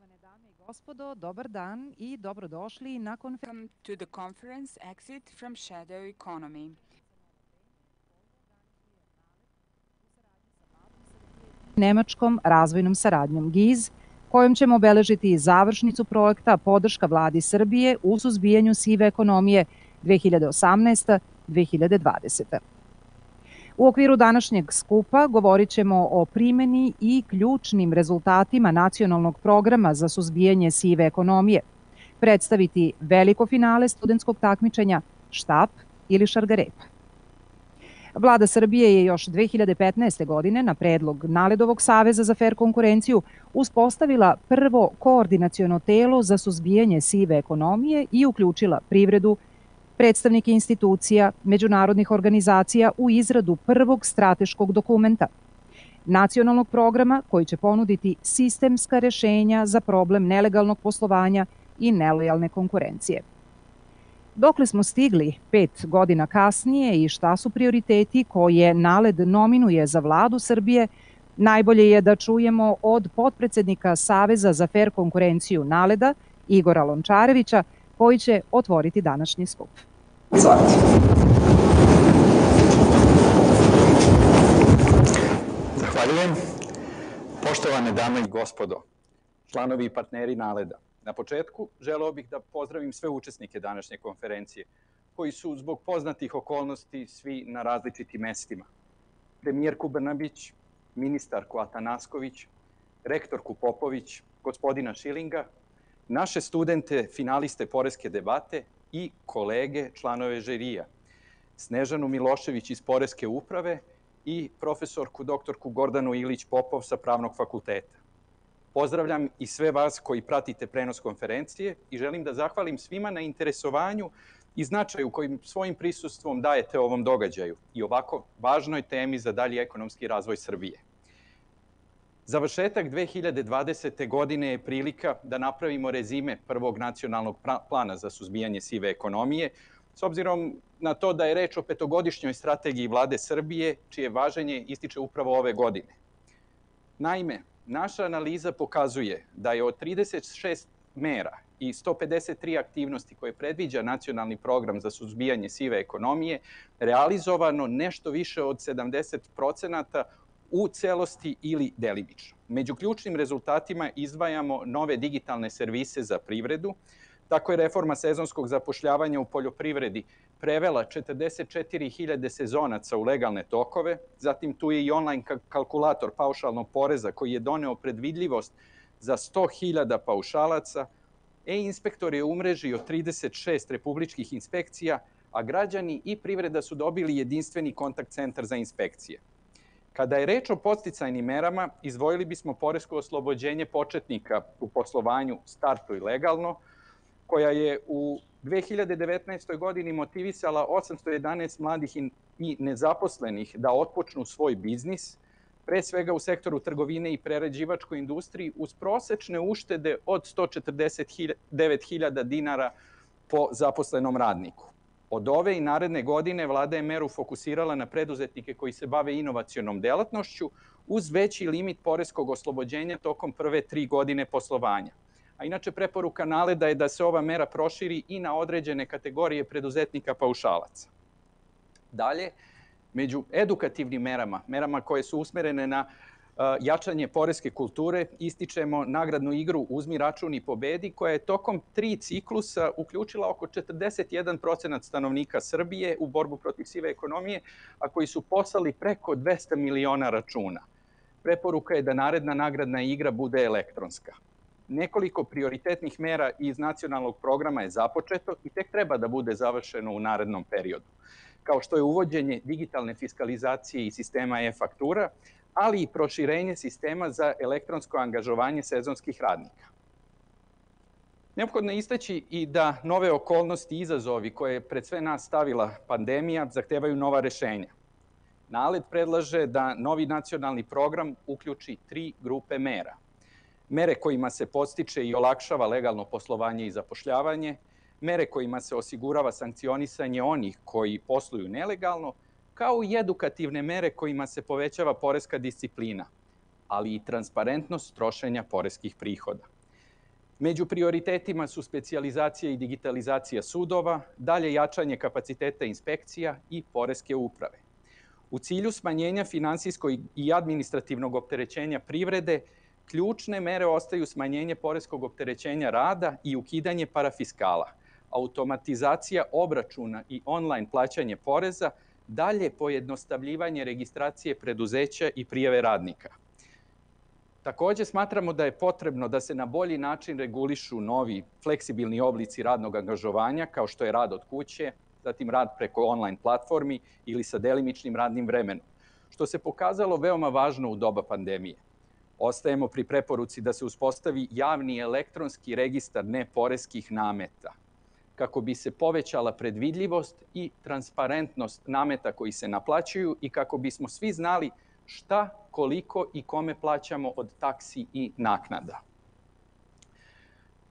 Poštovane dame i gospodo, dobar dan i dobrodošli na Welcome to the conference Exit from Shadow Economy. Nemačkom razvojnom saradnjom GIZ, kojom ćemo obeležiti završnicu projekta podrška vladi Srbije u suzbijanju sive ekonomije 2018-2020. U okviru današnjeg skupa govorit ćemo o primeni i ključnim rezultatima nacionalnog programa za suzbijanje sive ekonomije, predstaviti veliko finale studentskog takmičenja Štap ili Šargarepa. Vlada Srbije je još 2015. godine na predlog Naledovog saveza za fair konkurenciju uspostavila prvo koordinaciono telo za suzbijanje sive ekonomije i uključila privredu, predstavnike institucija, međunarodnih organizacija u izradu prvog strateškog dokumenta, nacionalnog programa koji će ponuditi sistemska rešenja za problem nelegalnog poslovanja i nelojalne konkurencije. Dokle smo stigli pet godina kasnije i šta su prioriteti koje NALED nominuje za vladu Srbije, najbolje je da čujemo od potpredsednika Saveza za fair konkurenciju NALEDA, Igora Lončarevića, koji će otvoriti današnji skup. Izvolite. Zahvaljujem. Poštovane dame i gospodo, članovi i partneri Naleda, na početku želeo bih da pozdravim sve učesnike današnje konferencije, koji su zbog poznatih okolnosti svi na različitim mestima. Premijerku Brnabić, ministarku Atanasković, rektorku Popović, gospodina Šilinga, naše studente, finaliste Poreske debate i kolege, članove žirija, Snežanu Milošević iz Poreske uprave i profesorku doktorku Gordanu Ilić Popov sa Pravnog fakulteta. Pozdravljam i sve vas koji pratite prenos konferencije i želim da zahvalim svima na interesovanju i značaju kojim svojim prisustvom dajete ovom događaju i ovako važnoj temi za dalji ekonomski razvoj Srbije. Završetak 2020. godine je prilika da napravimo rezime prvog nacionalnog plana za suzbijanje sive ekonomije, s obzirom na to da je reč o petogodišnjoj strategiji vlade Srbije, čije važenje ističe upravo ove godine. Naime, naša analiza pokazuje da je od 36 mera i 153 aktivnosti koje predviđa nacionalni program za suzbijanje sive ekonomije realizovano nešto više od 70 procenata u celosti ili delimično. Među ključnim rezultatima izdvajamo nove digitalne servise za privredu, tako je reforma sezonskog zapošljavanja u poljoprivredi prevela 44.000 sezonaca u legalne tokove, zatim tu je i online kalkulator paušalnog poreza koji je doneo predvidljivost za 100.000 paušalaca, e-inspektor je umrežio 36 republičkih inspekcija, a građani i privreda su dobili jedinstveni kontakt centar za inspekcije. Kada je reč o posticajnim merama, izvojili bismo poresko oslobođenje početnika u poslovanju startu i legalno, koja je u 2019. godini motivisala 811 mladih i nezaposlenih da otpočnu svoj biznis, pre svega u sektoru trgovine i prerađivačkoj industriji, uz prosečne uštede od 149.000 dinara po zaposlenom radniku. Od ove i naredne godine vlada je meru fokusirala na preduzetnike koji se bave inovacionom delatnošću uz veći limit poreskog oslobođenja tokom prve tri godine poslovanja. A inače preporuka naleda je da se ova mera proširi i na određene kategorije preduzetnika paušalaca. Dalje, među edukativnim merama, merama koje su usmerene na jačanje poreske kulture, ističemo nagradnu igru Uzmi račun i pobedi, koja je tokom tri ciklusa uključila oko 41% stanovnika Srbije u borbu protiv sive ekonomije, a koji su poslali preko 200 miliona računa. Preporuka je da naredna nagradna igra bude elektronska. Nekoliko prioritetnih mera iz nacionalnog programa je započeto i tek treba da bude završeno u narednom periodu kao što je uvođenje digitalne fiskalizacije i sistema e-faktura, ali i proširenje sistema za elektronsko angažovanje sezonskih radnika. Neophodno je istaći i da nove okolnosti i izazovi koje je pred sve nas stavila pandemija zahtevaju nova rešenja. NALED predlaže da novi nacionalni program uključi tri grupe mera. Mere kojima se postiče i olakšava legalno poslovanje i zapošljavanje, mere kojima se osigurava sankcionisanje onih koji posluju nelegalno, kao i edukativne mere kojima se povećava poreska disciplina, ali i transparentnost trošenja poreskih prihoda. Među prioritetima su specijalizacija i digitalizacija sudova, dalje jačanje kapaciteta inspekcija i poreske uprave. U cilju smanjenja finansijskog i administrativnog opterećenja privrede, ključne mere ostaju smanjenje poreskog opterećenja rada i ukidanje parafiskala, automatizacija obračuna i online plaćanje poreza, dalje pojednostavljivanje registracije preduzeća i prijeve radnika. Takođe smatramo da je potrebno da se na bolji način regulišu novi fleksibilni oblici radnog angažovanja kao što je rad od kuće, zatim rad preko online platformi ili sa delimičnim radnim vremenom, što se pokazalo veoma važno u doba pandemije. Ostajemo pri preporuci da se uspostavi javni elektronski registar neporeskih nameta, kako bi se povećala predvidljivost i transparentnost nameta koji se naplaćuju i kako bismo svi znali šta, koliko i kome plaćamo od taksi i naknada.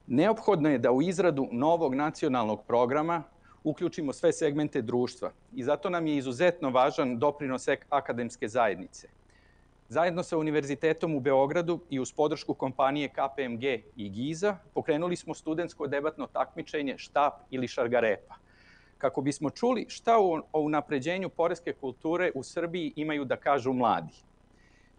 Neophodno je da u izradu novog nacionalnog programa uključimo sve segmente društva i zato nam je izuzetno važan doprinos akademske zajednice. Zajedno sa Univerzitetom u Beogradu i uz podršku kompanije KPMG i GIZA pokrenuli smo studentsko debatno takmičenje Štap ili Šargarepa – kako bismo čuli šta o unapređenju poreske kulture u Srbiji imaju da kažu mladi.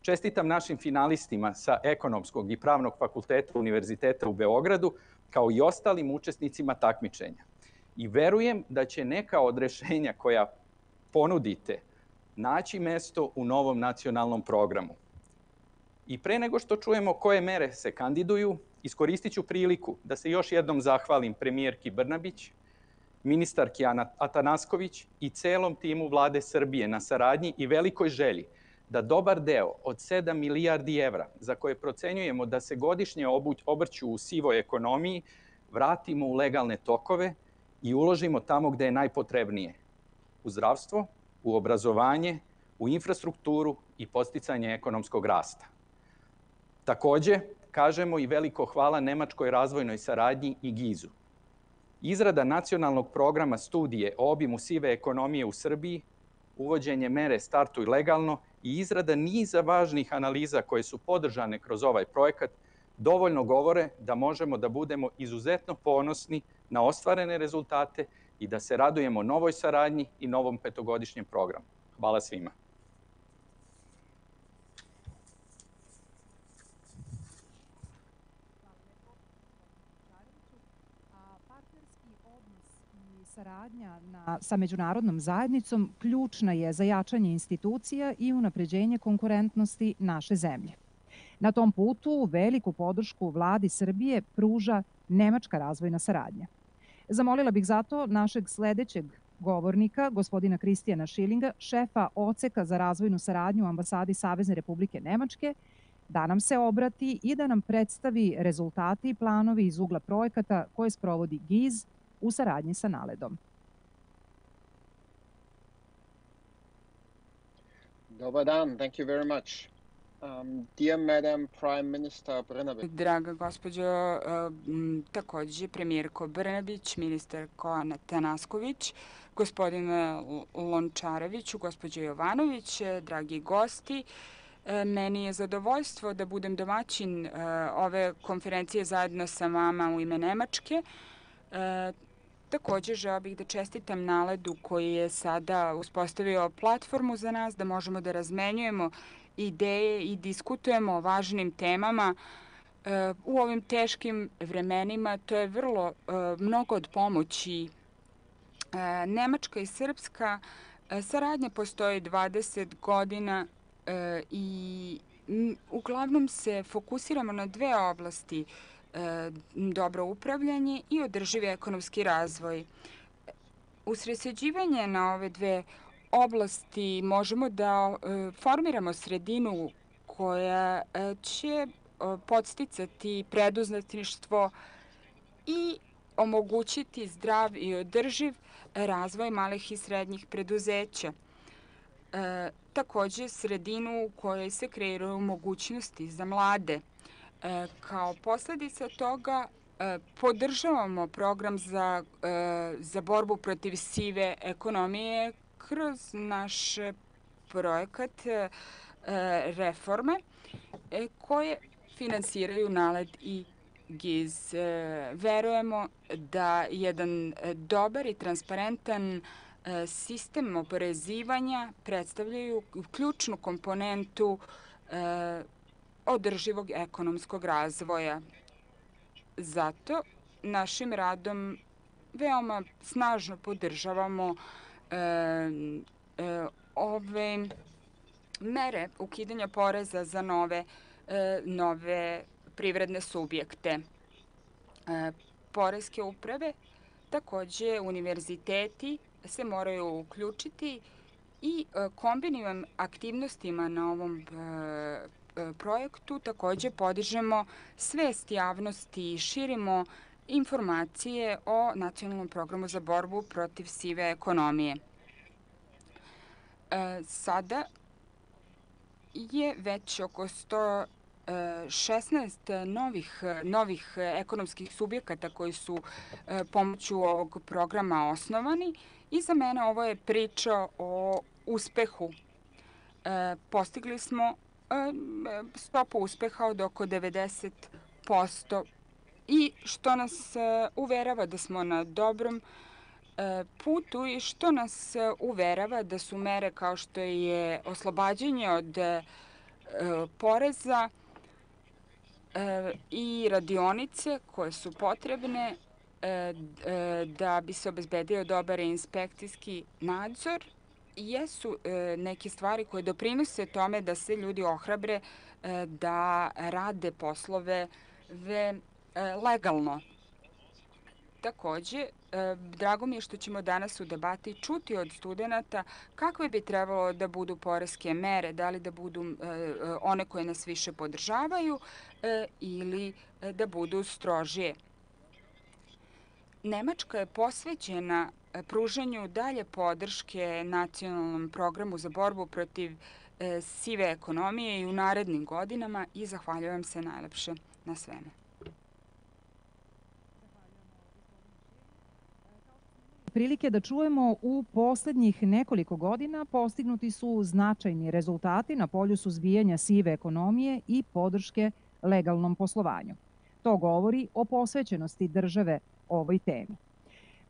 Čestitam našim finalistima sa Ekonomskog i Pravnog fakulteta Univerziteta u Beogradu, kao i ostalim učesnicima takmičenja. I verujem da će neka od rešenja koja ponudite naći mesto u novom nacionalnom programu. I pre nego što čujemo koje mere se kandiduju, iskoristit ću priliku da se još jednom zahvalim premijerki Brnabić, ministarki Atanasković i celom timu vlade Srbije na saradnji i velikoj želji da dobar deo od 7 milijardi evra za koje procenjujemo da se godišnje obrću u sivoj ekonomiji vratimo u legalne tokove i uložimo tamo gde je najpotrebnije. U zdravstvo, u obrazovanje, u infrastrukturu i posticanje ekonomskog rasta. Takođe, kažemo i veliko hvala Nemačkoj razvojnoj saradnji i GIZ-u Izrada nacionalnog programa studije o obimu sive ekonomije u Srbiji, uvođenje mere Startuj legalno i izrada niza važnih analiza koje su podržane kroz ovaj projekat dovoljno govore da možemo da budemo izuzetno ponosni na ostvarene rezultate i da se radujemo novoj saradnji i novom petogodišnjem programu. Hvala svima. saradnja na, sa međunarodnom zajednicom ključna je za jačanje institucija i unapređenje konkurentnosti naše zemlje. Na tom putu veliku podršku vladi Srbije pruža Nemačka razvojna saradnja. Zamolila bih zato našeg sledećeg govornika, gospodina Kristijana Šilinga, šefa Oceka za razvojnu saradnju u ambasadi Savezne Republike Nemačke, da nam se obrati i da nam predstavi rezultati i planovi iz ugla projekata koje sprovodi GIZ u saradnji sa Naledom. Dobar dan, thank you very much. Um, dear Madam Prime Minister Brnabić. Draga gospođo, takođe premijerko Brnabić, ministarko Tanasković, gospodine Lončareviću, gospođo Jovanović, dragi gosti, uh, Meni je zadovoljstvo da budem domaćin ove konferencije zajedno sa vama u ime Nemačke. Takođe, žao bih da čestitam Naledu koji je sada uspostavio platformu za nas, da možemo da razmenjujemo ideje i diskutujemo o važnim temama e, u ovim teškim vremenima. To je vrlo e, mnogo od pomoći. E, Nemačka i Srpska saradnja postoji 20 godina i uglavnom se fokusiramo na dve oblasti – dobro upravljanje i održivi ekonomski razvoj. Usredsređivanje na ove dve oblasti možemo da e, formiramo sredinu koja e, će podsticati preduzetništvo i omogućiti zdrav i održiv razvoj malih i srednjih preduzeća. E, takođe, sredinu u kojoj se kreiraju mogućnosti za mlade. E, kao posledica toga e, podržavamo program za, e, za borbu protiv sive ekonomije kroz naš projekat reforme koje finansiraju NALED i GIZ. Verujemo da jedan dobar i transparentan sistem oporezivanja predstavljaju ključnu komponentu održivog ekonomskog razvoja. Zato našim radom veoma snažno podržavamo e, e, ove mere ukidanja poreza za nove, e, privredne subjekte. E, Poreske uprave, takođe univerziteti se moraju uključiti i e, kombinivam aktivnostima na ovom e, E, projektu takođe podižemo svest javnosti i širimo informacije o nacionalnom programu za borbu protiv sive ekonomije. E, sada je već oko 100 16 novih, novih ekonomskih subjekata koji su e, pomoću ovog programa osnovani i za mene ovo je priča o uspehu. Postigli smo stopu uspeha od oko 90% i što nas e, uverava da smo na dobrom e, putu i što nas e, uverava da su mere kao što je oslobađanje od poreza i radionice koje su potrebne da bi se obezbedio dobar inspekcijski nadzor. Jesu neke stvari koje doprinose tome da se ljudi ohrabre da rade poslove ve, legalno. Takođe, drago mi je što ćemo danas u debati čuti od studenta kakve bi trebalo da budu poreske mere, da li da budu one koje nas više podržavaju ili da budu strožije. Nemačka je posvećena pružanju dalje podrške nacionalnom programu za borbu protiv e, sive ekonomije i u narednim godinama i zahvaljujem se najlepše na sveme. Prilike da čujemo u poslednjih nekoliko godina postignuti su značajni rezultati na polju suzbijanja sive ekonomije i podrške legalnom poslovanju. To govori o posvećenosti države ovoj temi.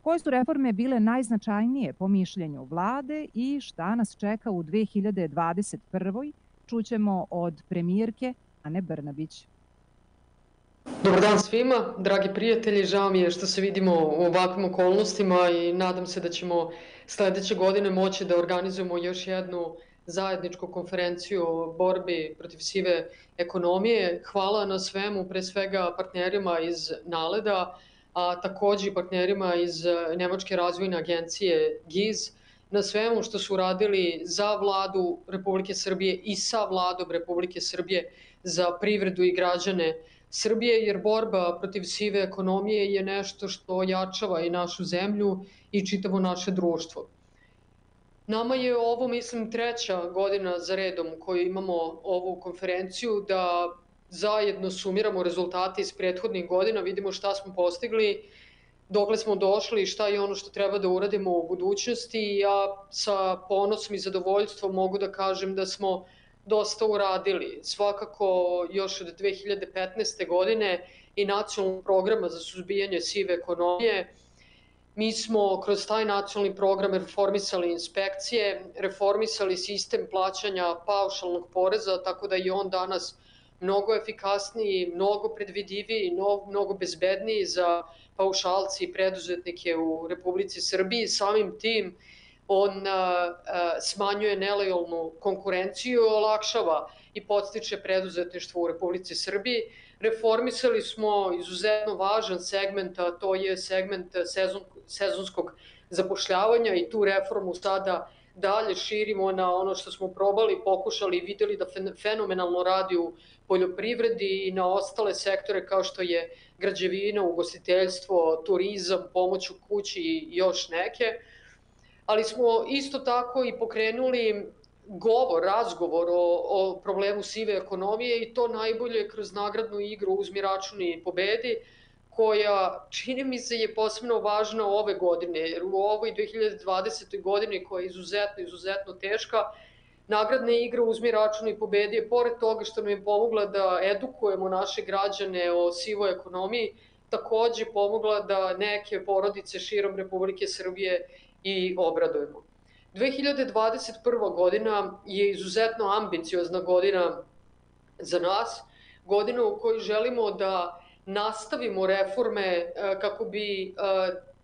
Koje su reforme bile najznačajnije po mišljenju vlade i šta nas čeka u 2021. Čućemo od premijerke Ane Brnabić. Dobar dan svima, dragi prijatelji, žao mi je što se vidimo u ovakvim okolnostima i nadam se da ćemo sledeće godine moći da organizujemo još jednu zajedničku konferenciju o borbi protiv sive ekonomije. Hvala na svemu, pre svega partnerima iz Naleda, a takođe i partnerima iz Nemačke razvojne agencije GIZ na svemu što su radili za vladu Republike Srbije i sa vladom Republike Srbije za privredu i građane Srbije, jer borba protiv sive ekonomije je nešto što jačava i našu zemlju i čitavo naše društvo. Nama je ovo, mislim, treća godina za redom koju imamo ovu konferenciju da zajedno sumiramo rezultate iz prethodnih godina, vidimo šta smo postigli, dokle smo došli i šta je ono što treba da uradimo u budućnosti. Ja sa ponosom i zadovoljstvom mogu da kažem da smo dosta uradili. Svakako još od 2015. godine i nacionalnog programa za suzbijanje sive ekonomije, Mi smo kroz taj nacionalni program reformisali inspekcije, reformisali sistem plaćanja paušalnog poreza, tako da i on danas mnogo efikasniji, mnogo predvidiviji, mnogo bezbedniji za paušalci i preduzetnike u Republici Srbiji. Samim tim on smanjuje nelojalnu konkurenciju, olakšava i podstiče preduzetništvo u Republici Srbiji. Reformisali smo izuzetno važan segment, a to je segment sezon, sezonskog zapošljavanja i tu reformu sada dalje širimo na ono što smo probali, pokušali i videli da fenomenalno radi u poljoprivredi i na ostale sektore kao što je građevina, ugostiteljstvo, turizam, pomoć u kući i još neke. Ali smo isto tako i pokrenuli govor, razgovor o, o problemu sive ekonomije i to najbolje kroz nagradnu igru Uzmi račun i pobedi, koja čini mi se je posebno važna ove godine, jer u ovoj 2020. godini koja je izuzetno, izuzetno teška, Nagradne igre Uzmi račun i pobedi je pored toga što nam je pomogla da edukujemo naše građane o sivoj ekonomiji, takođe pomogla da neke porodice širom Republike Srbije i obradujemo. 2021. godina je izuzetno ambiciozna godina za nas, godina u kojoj želimo da nastavimo reforme e, kako bi e,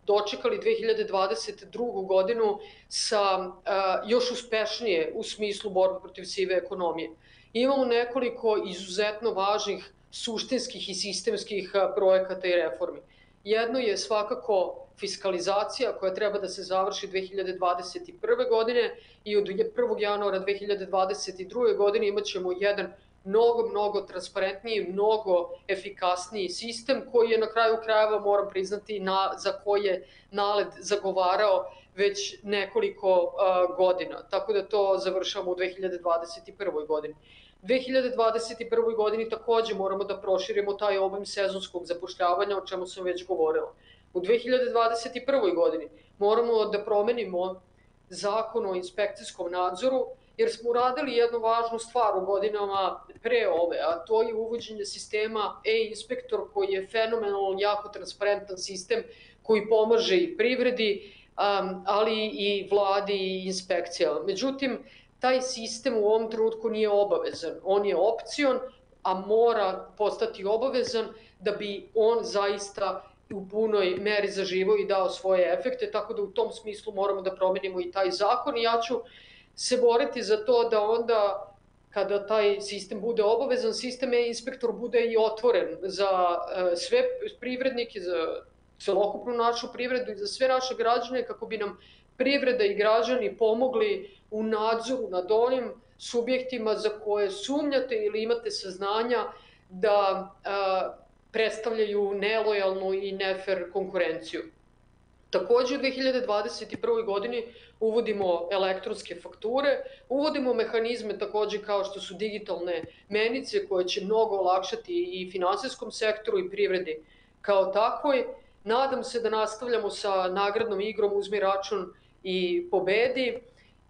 dočekali 2022. godinu sa e, još uspešnije u smislu borbe protiv sive ekonomije. Imamo nekoliko izuzetno važnih suštinskih i sistemskih projekata i reformi. Jedno je svakako fiskalizacija koja treba da se završi 2021. godine i od 1. januara 2022. godine imat ćemo jedan mnogo, mnogo transparentniji, mnogo efikasniji sistem koji je na kraju krajeva, moram priznati, na, za koje NALED zagovarao već nekoliko uh, godina. Tako da to završamo u 2021. godini. 2021. godini takođe moramo da proširimo taj obim sezonskog zapošljavanja, o čemu sam već govorila. U 2021. godini moramo da promenimo zakon o inspekcijskom nadzoru, jer smo uradili jednu važnu stvar u godinama pre ove, a to je uvođenje sistema e-inspektor koji je fenomenalno jako transparentan sistem koji pomaže i privredi, ali i vladi i inspekcijama. Međutim, taj sistem u ovom trenutku nije obavezan. On je opcion, a mora postati obavezan da bi on zaista u punoj meri zaživao i dao svoje efekte, tako da u tom smislu moramo da promenimo i taj zakon. I ja ću se boriti za to da onda kada taj sistem bude obavezan, sistem e-inspektor bude i otvoren za e, sve privrednike, za celokupnu našu privredu i za sve naše građane kako bi nam privreda i građani pomogli u nadzoru nad onim subjektima za koje sumnjate ili imate saznanja da a, predstavljaju nelojalnu i nefer konkurenciju. Takođe u 2021. godini uvodimo elektronske fakture, uvodimo mehanizme takođe kao što su digitalne menice koje će mnogo olakšati i finansijskom sektoru i privredi kao takvoj. Nadam se da nastavljamo sa nagradnom igrom Uzmi račun i pobedi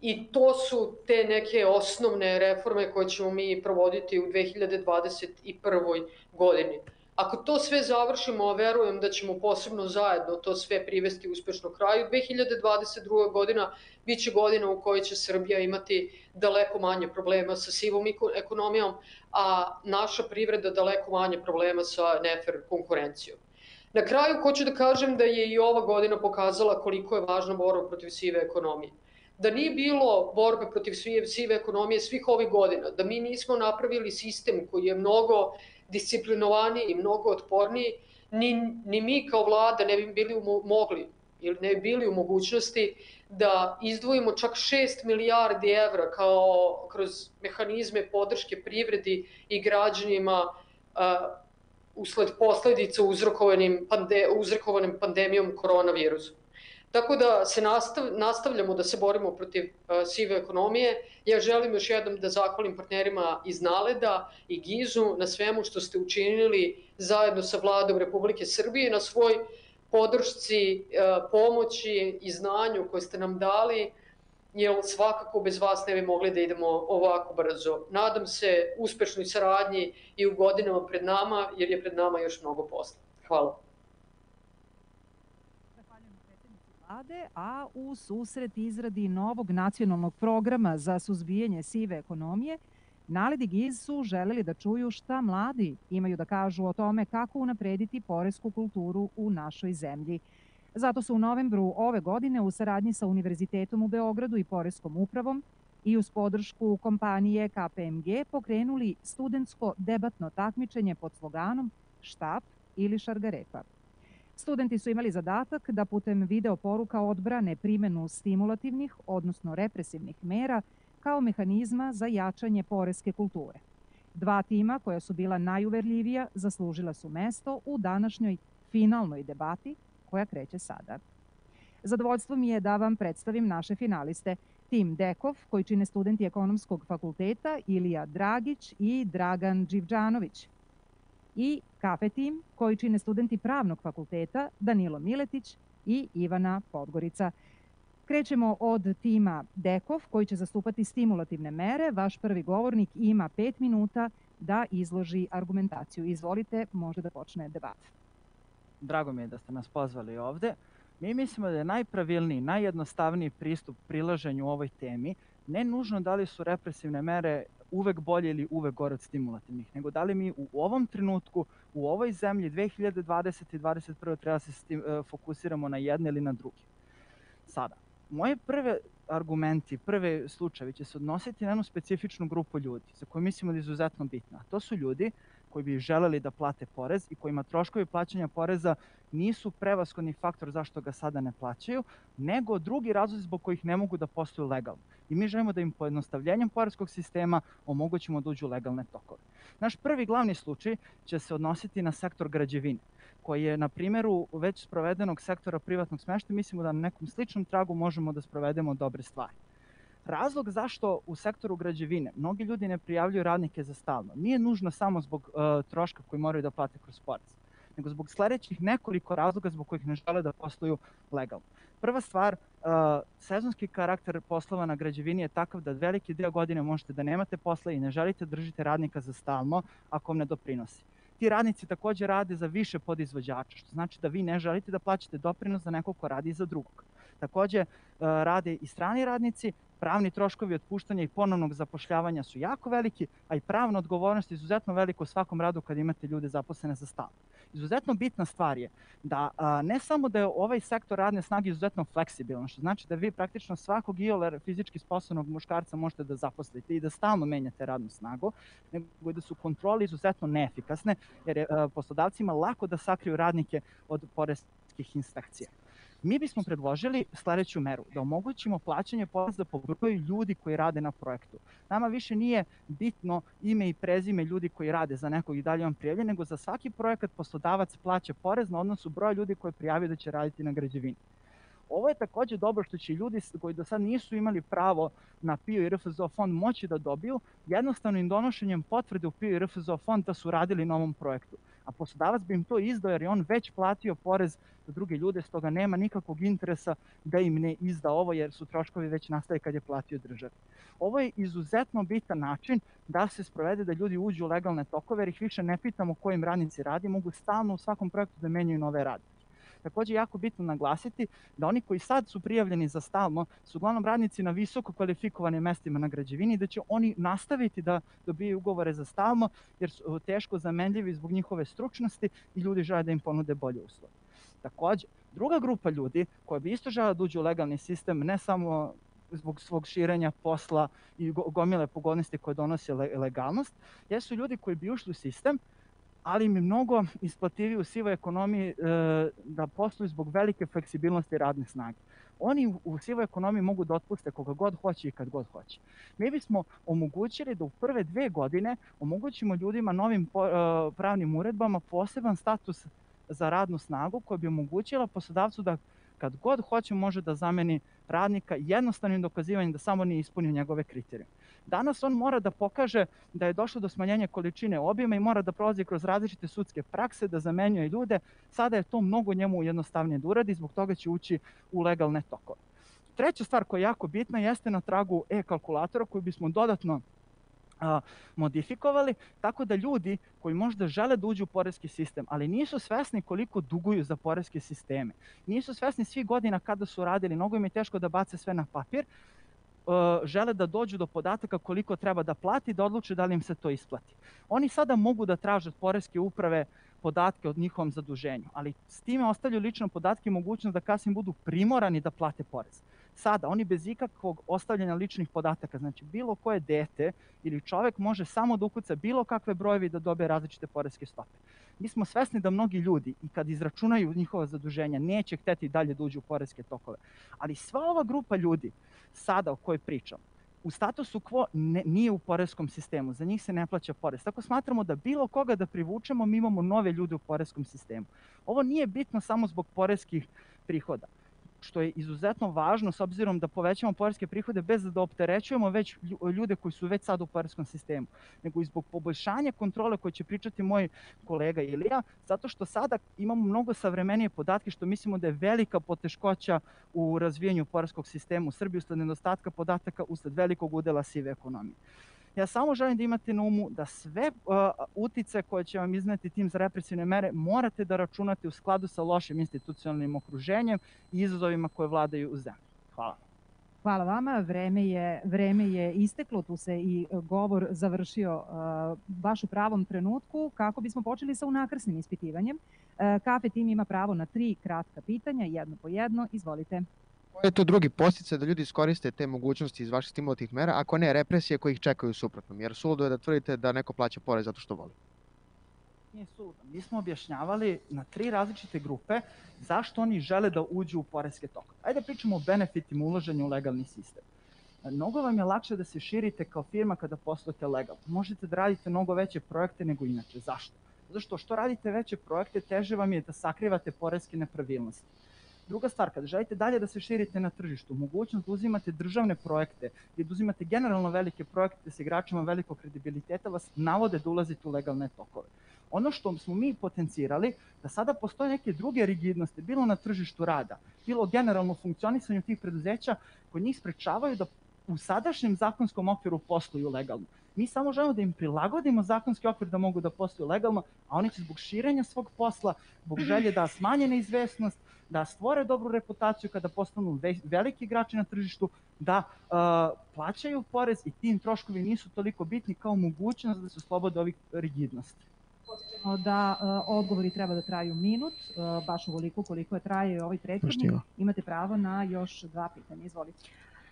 i to su te neke osnovne reforme koje ćemo mi provoditi u 2021. godini. Ako to sve završimo, a verujem da ćemo posebno zajedno to sve privesti uspešno kraju, 2022. godina biće godina u kojoj će Srbija imati daleko manje problema sa sivom ekonomijom, a naša privreda daleko manje problema sa nefer konkurencijom. Na kraju hoću da kažem da je i ova godina pokazala koliko je važna borba protiv sive ekonomije. Da nije bilo borbe protiv sive ekonomije svih ovih godina, da mi nismo napravili sistem koji je mnogo disciplinovaniji i mnogo otporniji, ni, ni mi kao vlada ne bi bili mogli ili ne bi bili u mogućnosti da izdvojimo čak 6 milijardi evra kao kroz mehanizme podrške privredi i građanima a, usled posledica uzrokovanim, pande, uzrokovanim pandemijom koronavirusa. Tako da se nastav, nastavljamo da se borimo protiv uh, sive ekonomije. Ja želim još jednom da zahvalim partnerima iz Naleda i Gizu na svemu što ste učinili zajedno sa vladom Republike Srbije, na svoj podršci, uh, pomoći i znanju koje ste nam dali, jer svakako bez vas ne bi mogli da idemo ovako brzo. Nadam se uspešnoj saradnji i u godinama pred nama, jer je pred nama još mnogo posla. Hvala. Vlade, a u susret izradi novog nacionalnog programa za suzbijanje sive ekonomije, Naledi Giz su želeli da čuju šta mladi imaju da kažu o tome kako unaprediti poresku kulturu u našoj zemlji. Zato su u novembru ove godine u saradnji sa Univerzitetom u Beogradu i Poreskom upravom i uz podršku kompanije KPMG pokrenuli studentsko debatno takmičenje pod sloganom Štap ili Šargarepa. Studenti su imali zadatak da putem video poruka odbrane primenu stimulativnih, odnosno represivnih mera kao mehanizma za jačanje poreske kulture. Dva tima koja su bila najuverljivija zaslužila su mesto u današnjoj finalnoj debati koja kreće sada. Zadovoljstvo mi je da vam predstavim naše finaliste. Tim Dekov, koji čine studenti ekonomskog fakulteta, Ilija Dragić i Dragan Đivđanović i kafe tim koji čine studenti pravnog fakulteta Danilo Miletić i Ivana Podgorica. Krećemo od tima Dekov koji će zastupati stimulativne mere. Vaš prvi govornik ima pet minuta da izloži argumentaciju. Izvolite, može da počne debat. Drago mi je da ste nas pozvali ovde. Mi mislimo da je najpravilniji, najjednostavniji pristup prilaženju ovoj temi ne nužno da li su represivne mere uvek bolje ili uvek gore od stimulativnih, nego da li mi u ovom trenutku, u ovoj zemlji 2020. i 2021. treba se stim, e, fokusiramo na jedne ili na druge. Sada, moje prve argumenti, prve slučajevi će se odnositi na jednu specifičnu grupu ljudi za koju mislimo da je izuzetno bitna. To su ljudi koji bi želeli da plate porez i kojima troškovi plaćanja poreza nisu prevaskodni faktor zašto ga sada ne plaćaju, nego drugi razlozi zbog kojih ne mogu da posluju legalno. I mi želimo da im pojednostavljenjem poreskog sistema omogućimo da uđu legalne tokove. Naš prvi glavni slučaj će se odnositi na sektor građevine koji je na primjeru već sprovedenog sektora privatnog smešta, mislimo da na nekom sličnom tragu možemo da sprovedemo dobre stvari. Razlog zašto u sektoru građevine mnogi ljudi ne prijavljuju radnike za stalno nije nužno samo zbog uh, troška koji moraju da plate kroz porez, nego zbog sledećih nekoliko razloga zbog kojih ne žele da posluju legalno. Prva stvar, uh, sezonski karakter poslova na građevini je takav da veliki deo godine možete da nemate posla i ne želite da držite radnika za stalno ako vam ne doprinosi. Ti radnici takođe rade za više podizvođača, što znači da vi ne želite da plaćate doprinos za nekog ko radi za drugog. Takođe, uh, rade i strani radnici, pravni troškovi otpuštanja i ponovnog zapošljavanja su jako veliki, a i pravna odgovornost je izuzetno veliko u svakom radu kad imate ljude zaposlene za stalno. Izuzetno bitna stvar je da a, ne samo da je ovaj sektor radne snage izuzetno fleksibilan, što znači da vi praktično svakog ioler fizički sposobnog muškarca možete da zaposlite i da stalno menjate radnu snagu, nego da su kontrole izuzetno neefikasne, jer je a, poslodavcima lako da sakriju radnike od poreskih inspekcija. Mi bismo predložili sledeću meru, da omogućimo plaćanje poreza po broju ljudi koji rade na projektu. Nama više nije bitno ime i prezime ljudi koji rade za nekog i dalje on prijavljen, nego za svaki projekat poslodavac plaća porez na odnosu broja ljudi koji prijavio da će raditi na građevini. Ovo je takođe dobro što će ljudi koji do sad nisu imali pravo na PIO i RFZO fond moći da dobiju jednostavnim donošenjem potvrde u PIO i RFZO fond da su radili na ovom projektu a poslodavac bi im to izdao jer je on već platio porez za druge ljude, stoga nema nikakvog interesa da im ne izda ovo jer su troškovi već nastaje kad je platio državi. Ovo je izuzetno bitan način da se sprovede da ljudi uđu u legalne tokove jer ih više ne pitamo kojim radnici radi, mogu stalno u svakom projektu da menjaju nove radnike. Takođe jako bitno naglasiti da oni koji sad su prijavljeni za stalno su uglavnom radnici na visoko kvalifikovanim mestima na građevini da će oni nastaviti da dobijaju ugovore za stalno jer su teško zamenljivi zbog njihove stručnosti i ljudi žele da im ponude bolje uslove. Takođe, druga grupa ljudi koja bi isto žela da uđe u legalni sistem, ne samo zbog svog širenja posla i gomile pogodnosti koje donose legalnost, jesu ljudi koji bi ušli u sistem, ali mi mnogo isplativiji u sivoj ekonomiji e, da posluju zbog velike fleksibilnosti radne snage. Oni u sivoj ekonomiji mogu da otpuste koga god hoće i kad god hoće. Mi bismo omogućili da u prve dve godine omogućimo ljudima novim po, e, pravnim uredbama poseban status za radnu snagu koja bi omogućila poslodavcu da kad god hoće može da zameni radnika jednostavnim dokazivanjem da samo nije ispunio njegove kriterije. Danas on mora da pokaže da je došlo do smanjenja količine objema i mora da prolazi kroz različite sudske prakse, da zamenjuje ljude. Sada je to mnogo njemu jednostavnije da uradi, zbog toga će ući u legalne tokove. Treća stvar koja je jako bitna jeste na tragu e-kalkulatora koju bismo dodatno modifikovali, tako da ljudi koji možda žele da uđu u poreski sistem, ali nisu svesni koliko duguju za poreske sisteme, nisu svesni svih godina kada su radili, mnogo im je teško da bace sve na papir, žele da dođu do podataka koliko treba da plati, da odluče da li im se to isplati. Oni sada mogu da traže od Poreske uprave podatke od njihovom zaduženju, ali s time ostavljaju lično podatke i mogućnost da kasnije budu primorani da plate porez. Sada, oni bez ikakvog ostavljanja ličnih podataka, znači bilo koje dete ili čovek može samo da ukuca bilo kakve brojevi da dobije različite poreske stope. Mi smo svesni da mnogi ljudi i kad izračunaju njihova zaduženja neće hteti dalje da uđu u poreske tokove. Ali sva ova grupa ljudi sada o kojoj pričam, u statusu quo ne, nije u poreskom sistemu, za njih se ne plaća porez. Tako smatramo da bilo koga da privučemo, mi imamo nove ljude u poreskom sistemu. Ovo nije bitno samo zbog poreskih prihoda što je izuzetno važno s obzirom da povećamo poreske prihode bez da opterećujemo već ljude koji su već sad u poreskom sistemu, nego i zbog poboljšanja kontrole koje će pričati moj kolega Ilija, zato što sada imamo mnogo savremenije podatke što mislimo da je velika poteškoća u razvijanju poreskog sistema u Srbiji usled nedostatka podataka usled velikog udela sive ekonomije. Ja samo želim da imate na umu da sve uh, utice koje će vam izneti tim za represivne mere morate da računate u skladu sa lošim institucionalnim okruženjem i izazovima koje vladaju u zemlji. Hvala. Hvala vama, vreme je, vreme je isteklo, tu se i govor završio uh, baš u pravom trenutku kako bismo počeli sa unakrsnim ispitivanjem. Uh, Kafe tim ima pravo na tri kratka pitanja, jedno po jedno, izvolite. Koji je to drugi postice da ljudi iskoriste te mogućnosti iz vaših stimulativnih mera, ako ne represije koje ih čekaju suprotnom? Jer suludo je da tvrdite da neko plaća porez zato što voli. Nije suludo. Mi smo objašnjavali na tri različite grupe zašto oni žele da uđu u poreske tokove. Ajde da pričamo o benefitima uloženja u legalni sistem. Mnogo vam je lakše da se širite kao firma kada poslujete legalno. Možete da radite mnogo veće projekte nego inače. Zašto? Zato što što radite veće projekte, teže vam je da sakrivate poreske nepravilnosti Druga stvar, kada želite dalje da se širite na tržištu, mogućnost da uzimate državne projekte i da uzimate generalno velike projekte sa igračima velikog kredibiliteta vas navode da ulazite u legalne tokove. Ono što smo mi potencirali, da sada postoje neke druge rigidnosti, bilo na tržištu rada, bilo generalno funkcionisanju tih preduzeća, koji njih sprečavaju da u sadašnjem zakonskom okviru posluju legalno. Mi samo želimo da im prilagodimo zakonski okvir da mogu da posluju legalno, a oni će zbog širenja svog posla, zbog želje da smanje neizvesnost, da stvore dobru reputaciju kada postanu veliki igrači na tržištu, da uh, plaćaju porez i tim troškovi nisu toliko bitni kao mogućnost da se slobode ovih rigidnosti da uh, odgovori treba da traju minut, uh, baš ovoliko koliko je traje ovaj prethodnik. Imate pravo na još dva pitanja. Izvolite.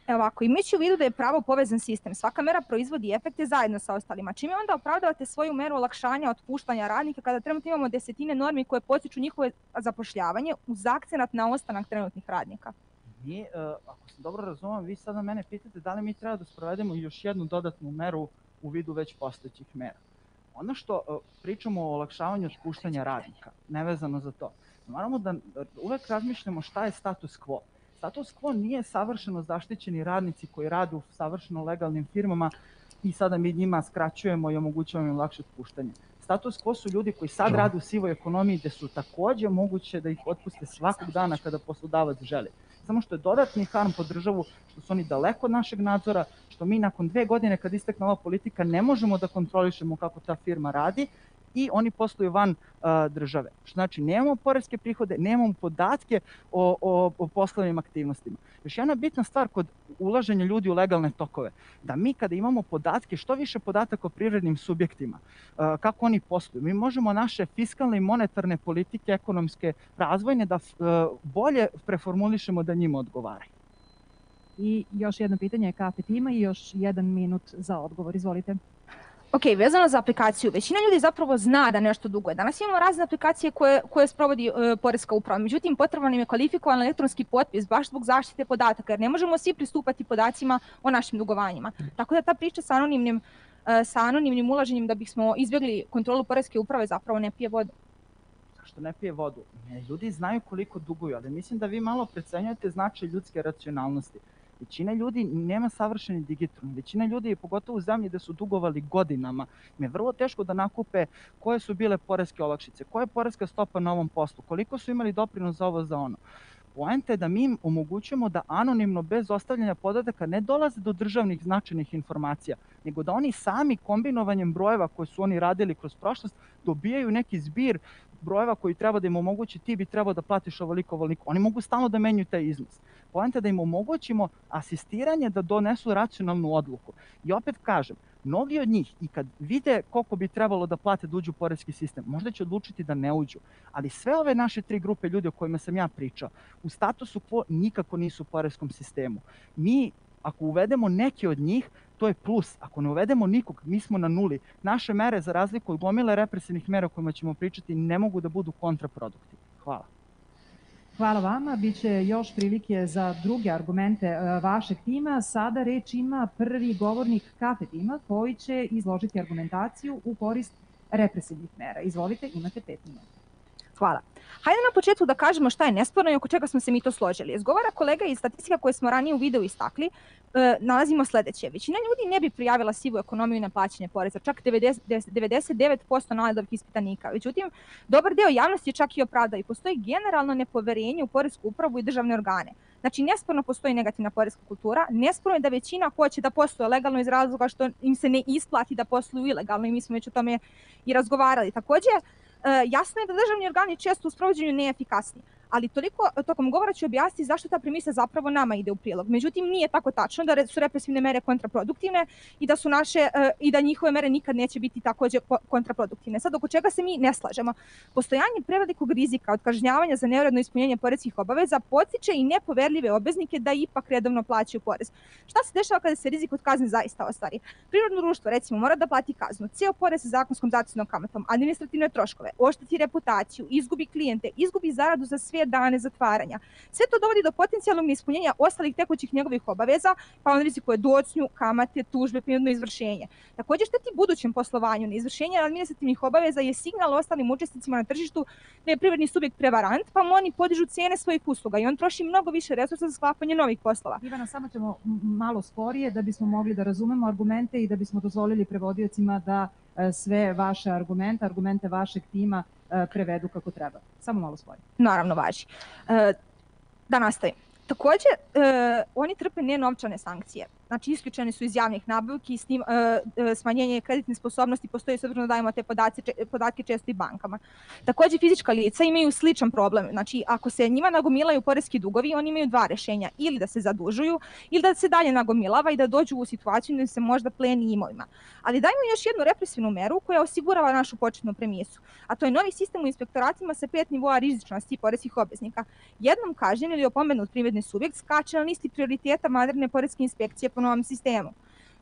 Ovako, imajući u vidu da je pravo povezan sistem, svaka mera proizvodi efekte zajedno sa ostalima. Čime onda opravdavate svoju meru olakšanja otpuštanja radnika kada trenutno imamo desetine normi koje potiču njihove zapošljavanje uz akcenat na ostanak trenutnih radnika? Mi, uh, ako sam dobro razumem, vi sada mene pitate da li mi treba da sprovedemo još jednu dodatnu meru u vidu već postojećih mera. Ono što uh, pričamo o olakšavanju otpuštanja radnika, nevezano za to, moramo da uvek razmišljamo šta je status quo status quo nije savršeno zaštićeni radnici koji rade u savršeno legalnim firmama i sada mi njima skraćujemo i omogućavamo im lakše otpuštanje. Status quo su ljudi koji sad rade u sivoj ekonomiji gde su takođe moguće da ih otpuste svakog dana kada poslodavac želi. Samo što je dodatni harm po državu, što su oni daleko od našeg nadzora, što mi nakon dve godine kad istekne ova politika ne možemo da kontrolišemo kako ta firma radi i oni posluju van uh, države. Znači nemamo poreske prihode, nemamo podatke o, o, o poslovnim aktivnostima. Još jedna bitna stvar kod ulaženja ljudi u legalne tokove, da mi kada imamo podatke, što više podataka o privrednim subjektima, uh, kako oni posluju, mi možemo naše fiskalne i monetarne politike, ekonomske, razvojne, da uh, bolje preformulišemo da njima odgovaraju. I još jedno pitanje je Kapet ima i još jedan minut za odgovor. Izvolite. Ok, vezano za aplikaciju, većina ljudi zapravo zna da nešto duguje. Danas imamo razne aplikacije koje, koje sprovodi e, Poreska uprava, međutim potreban nam je kvalifikovan elektronski potpis baš zbog zaštite podataka, jer ne možemo svi pristupati podacima o našim dugovanjima. Tako da ta priča sa anonimnim, e, sa anonimnim ulaženjem da bismo izbjegli kontrolu Poreske uprave zapravo ne pije vodu zašto ne pije vodu? Ljudi znaju koliko duguju, ali mislim da vi malo precenjujete značaj ljudske racionalnosti. Većina ljudi nema savršeni digitron. Većina ljudi, pogotovo u zemlji gde su dugovali godinama, im je vrlo teško da nakupe koje su bile poreske olakšice, koja je poreska stopa na ovom poslu, koliko su imali doprinos za ovo, za ono. Poenta je da mi omogućujemo da anonimno, bez ostavljanja podataka, ne dolaze do državnih značajnih informacija, nego da oni sami kombinovanjem brojeva koje su oni radili kroz prošlost dobijaju neki zbir brojeva koji treba da im omogući ti bi trebao da platiš ovoliko, ovoliko. Oni mogu stalno da menjuju taj iznos. Poenta je da im omogućimo asistiranje da donesu racionalnu odluku. I opet kažem, mnogi od njih i kad vide koliko bi trebalo da plate da uđu u poreski sistem, možda će odlučiti da ne uđu. Ali sve ove naše tri grupe ljudi o kojima sam ja pričao, u statusu quo nikako nisu u poreskom sistemu. Mi ako uvedemo neke od njih, to je plus. Ako ne uvedemo nikog, mi smo na nuli. Naše mere, za razliku od gomile represivnih mera o kojima ćemo pričati, ne mogu da budu kontraproduktivne. Hvala. Hvala vama. Biće još prilike za druge argumente e, vašeg tima. Sada reč ima prvi govornik kafe tima koji će izložiti argumentaciju u korist represivnih mera. Izvolite, imate pet minuta. Hvala. Hajde na početku da kažemo šta je nesporno i oko čega smo se mi to složili. Zgovara kolega iz statistika koje smo ranije u videu istakli, e, nalazimo sledeće. Većina ljudi ne bi prijavila sivu ekonomiju na plaćanje poreza, čak 90, 99% naledovih ispitanika. Međutim, dobar deo javnosti je čak i opravda i postoji generalno nepoverenje u poresku upravu i državne organe. Znači, nesporno postoji negativna poreska kultura, nesporno je da većina hoće da posluje legalno iz razloga što im se ne isplati da posluju ilegalno i mi smo već o tome i razgovarali. Takođe, jasno je da državni organi često u sprovođenju neefikasni ali toliko tokom govora ću objasniti zašto ta premisa zapravo nama ide u prilog. Međutim, nije tako tačno da su represivne mere kontraproduktivne i da su naše e, i da njihove mere nikad neće biti takođe kontraproduktivne. Sad, oko čega se mi ne slažemo? Postojanje prevelikog rizika od kažnjavanja za neuredno ispunjenje poreskih obaveza potiče i nepoverljive obveznike da ipak redovno plaćaju porez. Šta se dešava kada se rizik od kazne zaista ostvari? Prirodno društvo, recimo, mora da plati kaznu, ceo porez sa zakonskom zatisnom kamatom, administrativne troškove, ošteti reputaciju, izgubi klijente, izgubi zaradu za sve dane zatvaranja. Sve to dovodi do potencijalnog neispunjenja ostalih tekućih njegovih obaveza, pa on rizikuje docnju, kamate, tužbe, prinudno izvršenje. Takođe šteti budućem poslovanju. Neizvršenje administrativnih obaveza je signal ostalim učesnicima na tržištu da je privredni subjekt prevarant, pa mu oni podižu cene svojih usluga i on troši mnogo više resursa za sklapanje novih poslova. Ivana, samo ćemo malo sporije da bismo mogli da razumemo argumente i da bismo dozvolili prevodiocima da sve vaše argumente, argumente vašeg tima E, prevedu kako treba. Samo malo svoje. Naravno, važi. E, da nastavim. Takođe, e, oni trpe nenovčane sankcije. Znači, isključeni su iz javnih nabavki, s njim, e, e, smanjenje kreditne sposobnosti postoji s da dajemo te podaci, če, podatke često i bankama. Takođe, fizička lica imaju sličan problem. Znači, ako se njima nagomilaju poreski dugovi, oni imaju dva rešenja. Ili da se zadužuju, ili da se dalje nagomilava i da dođu u situaciju da se možda pleni imovima. Ali dajmo još jednu represivnu meru koja osigurava našu početnu premisu. A to je novi sistem u inspektoratima sa pet nivoa rizičnosti poreskih obveznika. Jednom kažnjen ili opomenut privredni subjekt skače na listi prioriteta moderne poreske inspekcije po novom sistemu.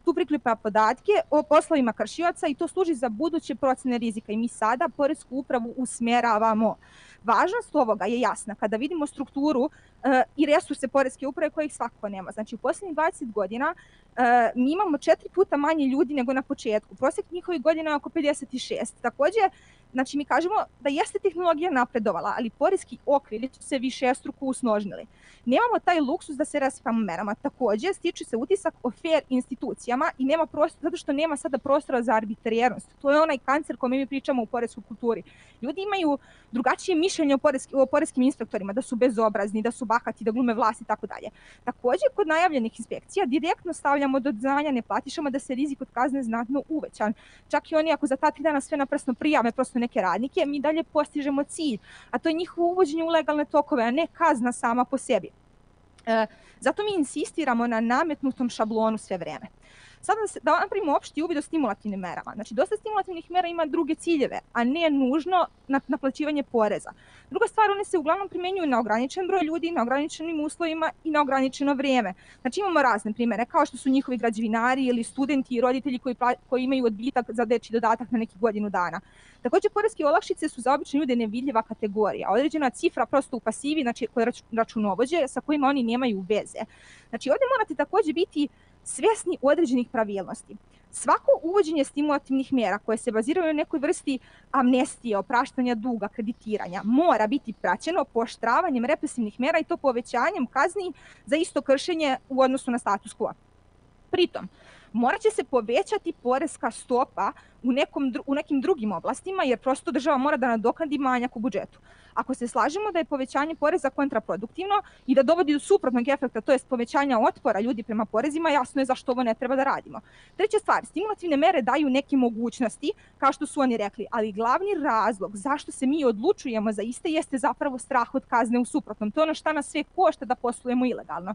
Tu priklipa podatke o poslovima kršioca i to služi za buduće procene rizika i mi sada Poresku upravu usmeravamo. Važnost ovoga je jasna kada vidimo strukturu e, i resurse Poreske uprave kojih svakako nema. Znači u poslednjih 20 godina e, mi imamo četiri puta manje ljudi nego na početku. Prosek njihovih godina je oko 56. Takođe, Znači, mi kažemo da jeste tehnologija napredovala, ali poreski okviri su se više struku usnožnili. Nemamo taj luksus da se rasipamo merama. Takođe, stiče se utisak o fair institucijama i nema prostora, zato što nema sada prostora za arbitrarnost. To je onaj kancer kome mi pričamo u poreskoj kulturi. Ljudi imaju drugačije mišljenje o, poreski, o poreskim inspektorima, da su bezobrazni, da su bahati, da glume vlasti i tako dalje. Takođe, kod najavljenih inspekcija direktno stavljamo do znanja neplatišama da se rizik od kazne znatno uvećan. Čak i oni ako za ta tri dana sve naprasno prijave, prosto neke radnike, mi dalje postižemo cilj, a to je njihovo uvođenje u legalne tokove, a ne kazna sama po sebi. Zato mi insistiramo na nametnutom šablonu sve vreme. Sada da, se, da opšti uvid o stimulativnim merama. Znači, dosta stimulativnih mera ima druge ciljeve, a ne nužno na, naplaćivanje poreza. Druga stvar, one se uglavnom primenjuju na ograničen broj ljudi, na ograničenim uslovima i na ograničeno vreme. Znači, imamo razne primere, kao što su njihovi građevinari ili studenti i roditelji koji, koji imaju odbitak za deči dodatak na neki godinu dana. Takođe, poreske olakšice su za obične ljude nevidljiva kategorija. Određena cifra prosto u pasivi, znači kod računovođe, sa kojima oni nemaju veze. Znači, ovde morate takođe biti svjesni određenih pravilnosti. Svako uvođenje stimulativnih mjera koje se baziraju na nekoj vrsti amnestije, opraštanja duga, kreditiranja, mora biti praćeno poštravanjem represivnih mjera i to povećanjem kazni za isto kršenje u odnosu na status quo. Pritom, morat će se povećati poreska stopa u, nekom, u nekim drugim oblastima, jer prosto država mora da nadoknadi manjak u budžetu. Ako se slažemo da je povećanje poreza kontraproduktivno i da dovodi do suprotnog efekta, to je povećanja otpora ljudi prema porezima, jasno je zašto ovo ne treba da radimo. Treća stvar, stimulativne mere daju neke mogućnosti, kao što su oni rekli, ali glavni razlog zašto se mi odlučujemo za iste jeste zapravo strah od kazne u suprotnom. To je ono šta nas sve košta da poslujemo ilegalno.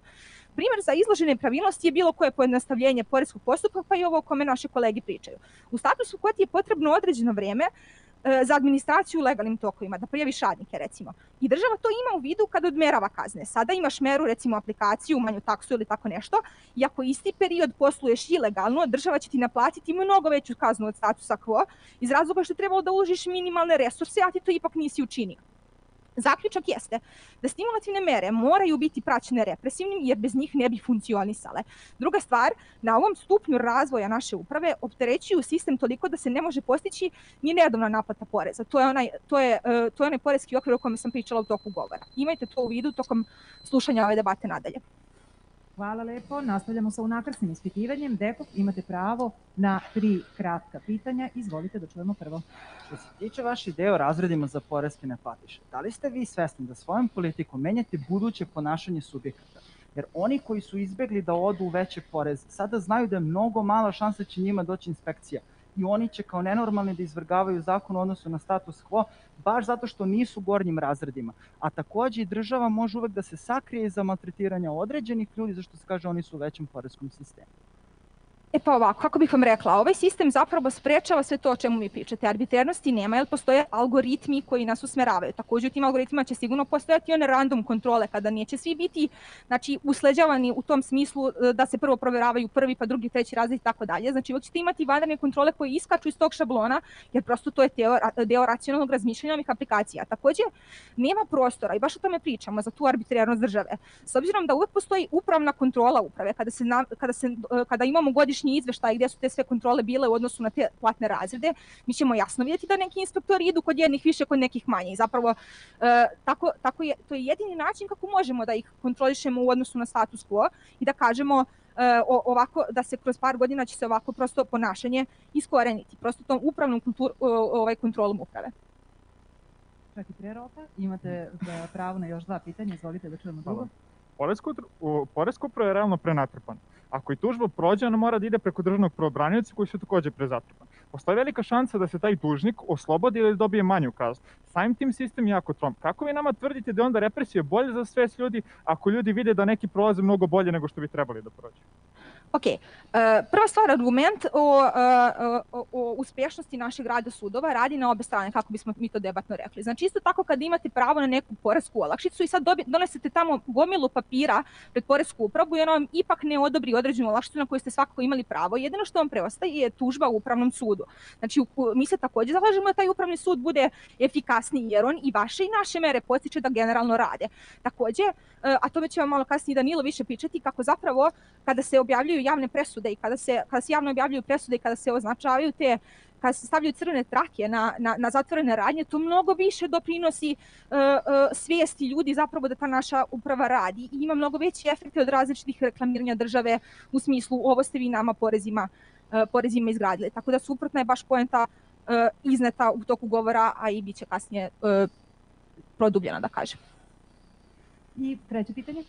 Primer za izložene pravilnosti je bilo koje pojednostavljenje poreskog postupka, pa i ovo o kome naše kolege pričaju. U statusu kod je potrebno određeno vreme za administraciju legalnim tokovima, da prijaviš radnike recimo. I država to ima u vidu kada odmerava kazne. Sada imaš meru recimo aplikaciju, manju taksu ili tako nešto i ako isti period posluješ ilegalno, država će ti naplatiti mnogo veću kaznu od statusa quo iz razloga što je trebalo da uložiš minimalne resurse, a ti to ipak nisi učinio. Zaključak jeste da stimulativne mere moraju biti praćene represivnim jer bez njih ne bi funkcionisale. Druga stvar, na ovom stupnju razvoja naše uprave opterećuju sistem toliko da se ne može postići ni redovna naplata poreza. To je onaj, to je, e, to je onaj porezki okvir o kome sam pričala u toku govora. Imajte to u vidu tokom slušanja ove debate nadalje. Hvala lepo. Nastavljamo sa unakrsnim ispitivanjem. Dekov, imate pravo na tri kratka pitanja. Izvolite da čujemo prvo. Što se tiče vaš ideje o razredima za poreske neplatiše, da li ste vi svesni da svojom politikom menjate buduće ponašanje subjekata? Jer oni koji su izbegli da odu u veće poreze, sada znaju da je mnogo mala šansa da će njima doći inspekcija i oni će kao nenormalni da izvrgavaju zakon u odnosu na status quo, baš zato što nisu gornjim razredima. A takođe i država može uvek da se sakrije iza maltretiranja određenih ljudi, zašto se kaže oni su u većem poreskom sistemu. E pa ovako, kako bih vam rekla, ovaj sistem zapravo sprečava sve to o čemu mi pričate. Arbitrernosti nema, jer postoje algoritmi koji nas usmeravaju. Takođe u tim algoritmima će sigurno postojati one random kontrole, kada neće svi biti znači, usleđavani u tom smislu e, da se prvo proveravaju prvi, pa drugi, treći razred i tako dalje. Znači, uvijek ćete imati vanredne kontrole koje iskaču iz tog šablona, jer prosto to je teo, deo racionalnog razmišljanja ovih aplikacija. Takođe, nema prostora, i baš o tome pričamo, za tu arbitrernost države. S obzirom da uvek postoji upravna kontrola uprave, kada, se, kada, se, e, kada imamo godišnji godišnji izveštaj gde su te sve kontrole bile u odnosu na te platne razrede, mi ćemo jasno vidjeti da neki inspektori idu kod jednih više, kod nekih manje. I zapravo e, tako, tako je, to je jedini način kako možemo da ih kontrolišemo u odnosu na status quo i da kažemo e, ovako da se kroz par godina će se ovako prosto ponašanje iskoreniti, prosto tom upravnom kultur, ovaj kontrolom uprave. Čak i pre roka, imate e, pravo na još dva pitanja, izvolite da čujemo drugo. Poresko, poresko upravo je realno prenatrpano. Ako i tužba prođe, ona mora da ide preko državnog probranioca koji su takođe prezatrpani. Postoji velika šansa da se taj dužnik oslobodi ili dobije manju kaznu. Samim tim sistem je jako trom. Kako vi nama tvrdite da je onda represija bolje za sve ljudi ako ljudi vide da neki prolaze mnogo bolje nego što bi trebali da prođe? Ok, uh, prva stvar, argument o, uh, o, o uspešnosti našeg rada sudova radi na obe strane, kako bismo mi to debatno rekli. Znači, isto tako kad imate pravo na neku poresku olakšicu i sad dobi, donesete tamo gomilu papira pred poresku upravu i ona vam ipak ne odobri određenu olakšicu na koju ste svakako imali pravo, jedino što vam preostaje je tužba u upravnom sudu. Znači, mi se takođe zalažemo da taj upravni sud bude efikasniji, jer on i vaše i naše mere postiče da generalno rade. Takođe, a to će vam malo kasnije Danilo više pričati, kako zapravo kada se objavljuju javne presude i kada se, kada se javno objavljuju presude i kada se označavaju te kada se stavljaju crvene trake na, na, na zatvorene radnje, to mnogo više doprinosi uh, uh, svijesti ljudi zapravo da ta naša uprava radi i ima mnogo veći efekte od različitih reklamiranja države u smislu ovo ste vi nama porezima, uh, porezima izgradili. Tako da suprotna je baš poenta uh, izneta u toku govora, a i bit će kasnije uh, produbljena, da kažem. I treće pitanje?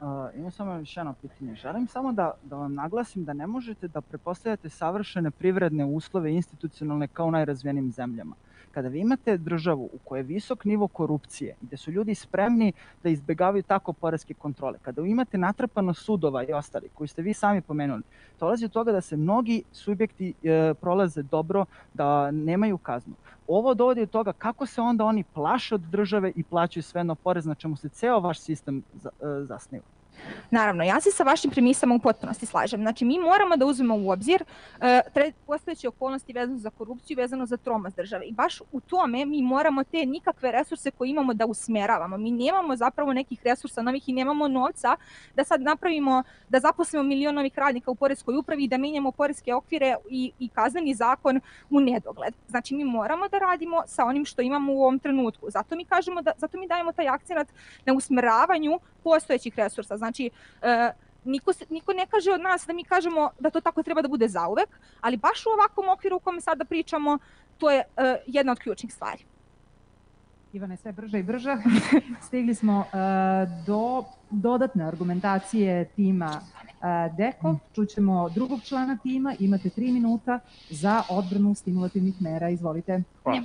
Uh, imam samo još jedno pitanje. Želim samo da, da vam naglasim da ne možete da prepostavljate savršene privredne uslove institucionalne kao u najrazvijenim zemljama. Kada vi imate državu u kojoj je visok nivo korupcije, gde su ljudi spremni da izbegavaju tako poreske kontrole, kada imate natrpano sudova i ostali, koji ste vi sami pomenuli, dolazi od toga da se mnogi subjekti e, prolaze dobro, da nemaju kaznu. Ovo dovodi od toga kako se onda oni plaše od države i plaćaju sve na porez na čemu se ceo vaš sistem e, zasniva. Naravno, ja se sa vašim premisama u potpunosti slažem. Znači, mi moramo da uzmemo u obzir uh, postojeće okolnosti vezano za korupciju, vezano za tromas države. I baš u tome mi moramo te nikakve resurse koje imamo da usmeravamo. Mi nemamo zapravo nekih resursa novih i nemamo novca da sad napravimo, da zaposlimo milion novih radnika u Poreskoj upravi i da menjamo poreske okvire i, i kazneni zakon u nedogled. Znači, mi moramo da radimo sa onim što imamo u ovom trenutku. Zato mi kažemo da, zato mi dajemo taj akcenat na usmeravanju postojećih resursa. Znači, e, niko, se, niko ne kaže od nas da mi kažemo da to tako treba da bude zauvek, ali baš u ovakvom okviru u kome sada pričamo, to je uh, jedna od ključnih stvari. Ivane, sve brže i brže. Stigli smo uh, do dodatne argumentacije tima uh, Deko. Čućemo drugog člana tima. Imate tri minuta za odbranu stimulativnih mera. Izvolite. Hvala.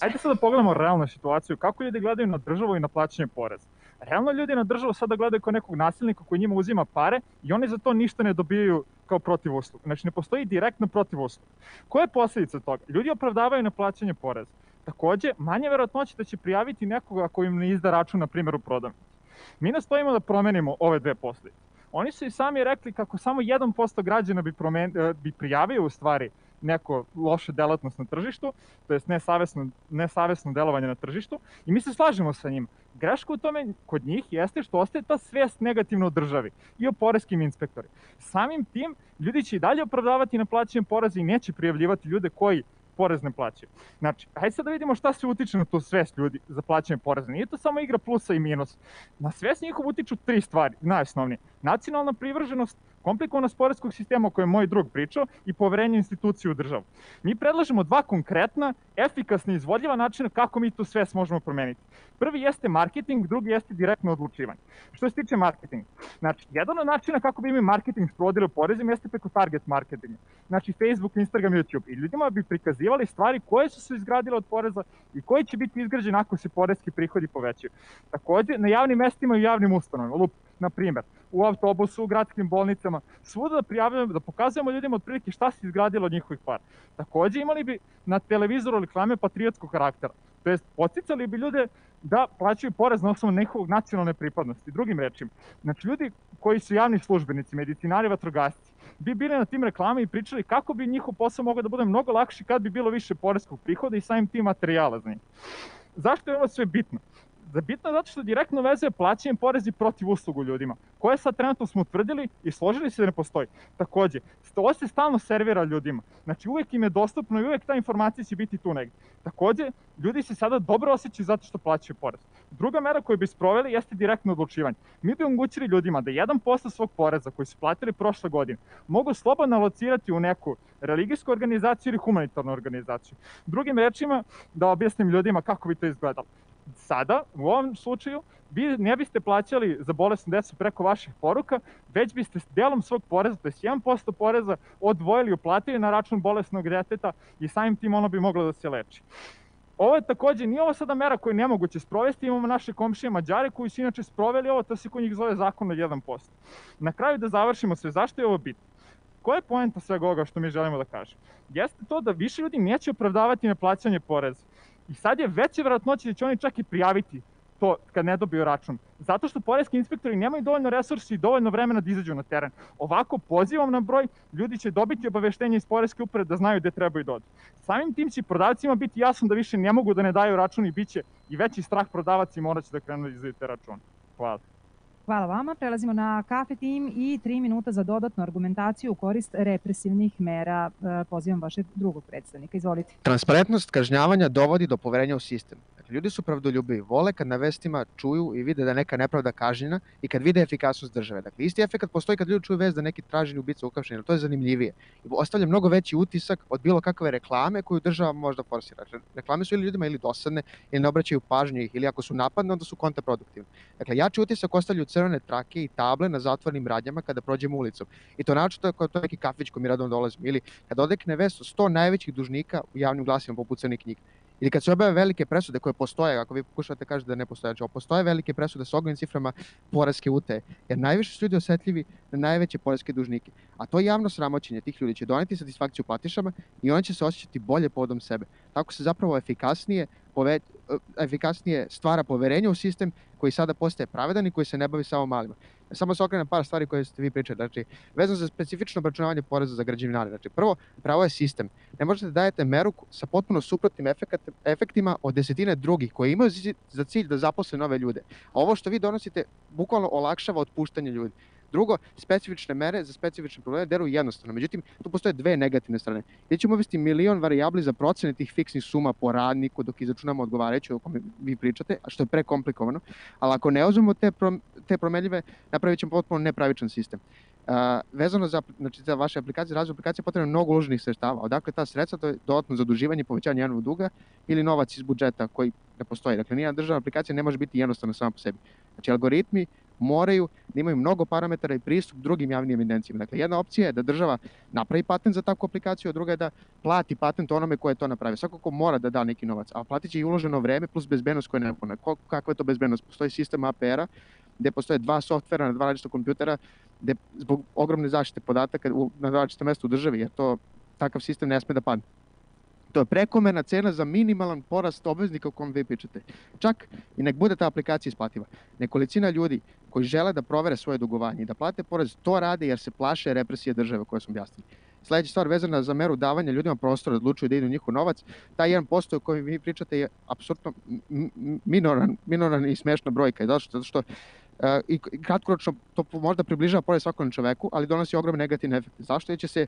Ajde sad da pogledamo realnu situaciju. Kako ljudi gledaju na državu i na plaćanje poreza. Realno ljudi na državu sada gledaju kao nekog nasilnika koji njima uzima pare i oni za to ništa ne dobijaju kao protiv usluga. Znači ne postoji direktno protiv usluga. Koja je posledica toga? Ljudi opravdavaju neplaćanje poreza. Takođe, manje verovatnoće da će prijaviti nekoga ko im ne izda račun, na primjer, u prodavnici. Mi nastojimo da promenimo ove dve posledice. Oni su i sami rekli kako samo 1% građana bi, promen, bi prijavio u stvari neko loše delatnost na tržištu, to jest nesavesno, nesavesno delovanje na tržištu i mi se slažemo sa njim. Greška u tome kod njih jeste što ostaje ta svest negativno o državi i o poreskim inspektori. Samim tim, ljudi će i dalje opravdavati na plaćanje poreza i neće prijavljivati ljude koji porez ne plaćaju. Znači, hajde sad da vidimo šta se utiče na tu svest ljudi za plaćanje poreza. Nije to samo igra plusa i minusa. Na svest njihov utiču tri stvari, najosnovnije. Nacionalna privrženost, komplikovanost poreskog sistema o kojem moj drug pričao i poverenje institucije u državu. Mi predlažemo dva konkretna, efikasna i izvodljiva načina kako mi tu svest možemo promeniti. Prvi jeste marketing, drugi jeste direktno odlučivanje. Što se tiče marketinga, znači, jedan od načina kako bi mi marketing sprovodili u porezima jeste preko target marketinga. Znači, Facebook, Instagram, YouTube. I ljudima bi prikazivali stvari koje su se izgradile od poreza i koji će biti izgrađeni ako se porezki prihodi povećaju. Takođe, na javnim mestima i javnim ustanovima, lup, na primer, u autobusu, u gradskim bolnicama, svuda da prijavljamo, da pokazujemo ljudima otprilike šta se izgradilo od njihovih para. Takođe imali bi na televizoru reklame patriotskog karaktera. To jest, podsticali bi ljude da plaćaju porez na osnovu njihovog nacionalne pripadnosti. Drugim rečima, znači ljudi koji su javni službenici, medicinari, vatrogasci, bi bili na tim reklama i pričali kako bi njihov posao mogao da bude mnogo lakši kad bi bilo više poreskog prihoda i samim tim materijala za njih. Zašto je ovo sve bitno? Bitno je zato što direktno vezuje plaćanje porezi protiv uslugu ljudima, koje sad trenutno smo utvrdili i složili se da ne postoji. Takođe, ovo se stalno servira ljudima. Znači uvek im je dostupno i uvek ta informacija će biti tu negde. Takođe, ljudi se sada dobro osjećaju zato što plaćaju porez. Druga mera koju bi sproveli jeste direktno odlučivanje. Mi bi omogućili ljudima da 1% svog poreza koji su platili prošle godine mogu slobodno alocirati u neku religijsku organizaciju ili humanitarnu organizaciju. Drugim rečima, da objasnim ljudima kako bi to izgledalo sada, u ovom slučaju, vi ne biste plaćali za bolesnu decu preko vaših poruka, već biste delom svog poreza, to je 1% poreza, odvojili uplatili na račun bolesnog deteta i samim tim ono bi moglo da se leči. Ovo je takođe, nije ovo sada mera koju je nemoguće sprovesti, imamo naše komšije Mađare koji su inače sproveli ovo, to se kod njih zove zakon od 1%. Na kraju da završimo sve, zašto je ovo bitno? Koja je poenta svega ovoga što mi želimo da kažemo? Jeste to da više ljudi neće opravdavati neplaćanje poreza. I sad je veća vjerojatnoća da će oni čak i prijaviti to kad ne dobiju račun. Zato što poreski inspektori nemaju dovoljno resursi i dovoljno vremena da izađu na teren. Ovako pozivam na broj, ljudi će dobiti obaveštenje iz poreske uprave da znaju gde trebaju da. Samim tim će prodavcima biti jasno da više ne mogu da ne daju račun i bit će i veći strah prodavac i morat će da krenu da izdaju te račune. Hvala. Hvala vama. Prelazimo na kafe tim i tri minuta za dodatnu argumentaciju u korist represivnih mera. E, pozivam vašeg drugog predstavnika. Izvolite. Transparentnost kažnjavanja dovodi do poverenja u sistem. Ljudi su pravdoljubivi, vole kad na vestima čuju i vide da neka nepravda kažnjena i kad vide efikasnost države. Dakle, isti efekt postoji kad ljudi čuju vest da neki traženi ubica ukapšen, to je zanimljivije. I ostavlja mnogo veći utisak od bilo kakve reklame koju država možda forsira. Dakle, reklame su ili ljudima ili dosadne, ili ne obraćaju pažnju ih, ili ako su napadne, onda su kontraproduktivne. Dakle, jači utisak ostavljaju crvene trake i table na zatvornim radnjama kada prođemo ulicom. I to naročito ako to neki kafić koji mi radom dolazimo. Ili kada odekne vest o 100 najvećih dužnika u javnim glasima poput crnih knjiga. Ili kad se objave velike presude koje postoje, ako vi pokušate kažete da ne postoje, znači postoje velike presude sa ogromnim ciframa poreske ute, jer najviše su ljudi osetljivi na najveće poreske dužnike. A to javno sramoćenje tih ljudi će doneti satisfakciju platišama i oni će se osjećati bolje podom sebe. Tako se zapravo efikasnije, pove, efikasnije stvara poverenje u sistem koji sada postaje pravedan i koji se ne bavi samo malima. Samo se okrenem par stvari koje ste vi pričali. Znači, vezano za specifično obračunavanje poreza za građevinare. Znači, prvo, pravo je sistem. Ne možete da dajete meru sa potpuno suprotnim efektima od desetine drugih koji imaju za cilj da zaposle nove ljude. A ovo što vi donosite bukvalno olakšava otpuštanje ljudi. Drugo, specifične mere za specifične probleme deluju jednostavno. Međutim, tu postoje dve negativne strane. Gdje ćemo uvesti milion variabli za procene tih fiksnih suma po radniku dok izračunamo odgovarajuće o kome vi pričate, a što je prekomplikovano. Ali ako ne uzmemo te, pro, te promenljive, napravit ćemo potpuno nepravičan sistem. Uh, vezano za, znači, za vaše aplikacije, razvoj aplikacije potrebno mnogo uloženih sredstava. Odakle ta sredstva, to je dodatno zaduživanje povećanje javnog duga ili novac iz budžeta koji ne postoji. Dakle, nijedna državna aplikacija ne može biti jednostavna sama po sebi. Znači, algoritmi moraju da imaju mnogo parametara i pristup drugim javnim evidencijama. Dakle, jedna opcija je da država napravi patent za takvu aplikaciju, a druga je da plati patent onome ko je to napravio. Svakako mora da da neki novac, a platit će i uloženo vreme plus bezbednost koja je neophodna. Kakva je to bezbednost? Postoji sistem APR-a gde postoje dva softvera na dva različita kompjutera, gde zbog ogromne zaštite podataka na različitom mestu u državi, jer to takav sistem ne sme da padne. To je prekomerna cena za minimalan porast obveznika o kom vi pričate. Čak i nek bude ta aplikacija isplativa. Nekolicina ljudi koji žele da provere svoje dugovanje i da plate porez, to rade jer se plaše represije države koje smo objasnili. Sledeća stvar vezana za meru davanja ljudima prostora da odlučuju da idu njihov novac, taj 1% o kojem vi pričate je apsolutno minoran, minoran i smešna brojka. Zato što, zato što uh, i kratkoročno to možda približava pored svakom čoveku, ali donosi ogromne negativne efekte. Zašto? Jer će se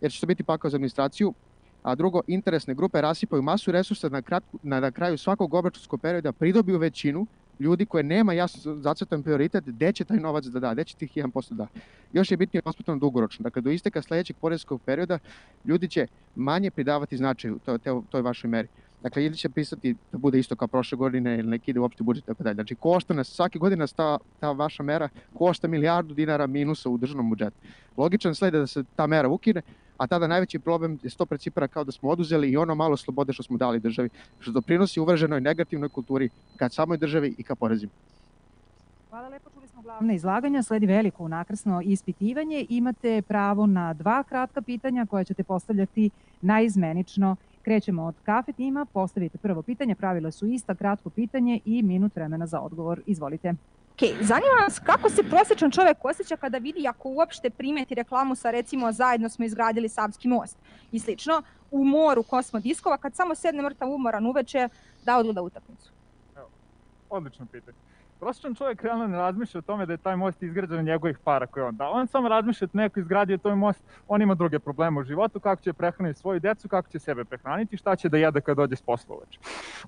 jer će to biti pakao za administraciju, a drugo, interesne grupe rasipaju masu resursa na, kratku, na, na kraju svakog obračunskog perioda pridobiju većinu ljudi koje nema jasno zacrtan prioritet gde će taj novac da da, gde će tih 1% da. Još je bitnije posmetano dugoročno. Dakle, do isteka sledećeg porezkog perioda ljudi će manje pridavati značaju toj, toj vašoj meri. Dakle, ili će pisati da bude isto kao prošle godine ili neki ide uopšte budžet tako dalje. Znači, košta nas, svake godine ta, ta vaša mera košta milijardu dinara minusa u državnom budžetu. Logičan sled je da se ta mera ukine, a tada najveći problem je sto principira kao da smo oduzeli i ono malo slobode što smo dali državi, što doprinosi uvraženoj negativnoj kulturi ka samoj državi i ka porezima. Hvala lepo, čuli smo glavne izlaganja, sledi veliko nakrsno ispitivanje. Imate pravo na dva kratka pitanja koja ćete postavljati naizmenično. Krećemo od kafe tima, postavite prvo pitanje, pravila su ista, kratko pitanje i minut vremena za odgovor. Izvolite. Ok, zanima nas kako se prosječan čovek osjeća kada vidi ako uopšte primeti reklamu sa recimo zajedno smo izgradili Savski most i slično u moru kosmodiskova kad samo sedne mrtav umoran uveče da odgleda utakmicu. Evo, odlično pitanje prosječan čovjek realno ne razmišlja o tome da je taj most izgrađen njegovih para koje on da. On samo razmišlja da neko izgradio taj most, on ima druge probleme u životu, kako će prehraniti svoju decu, kako će sebe prehraniti, šta će da jede kad dođe s posla.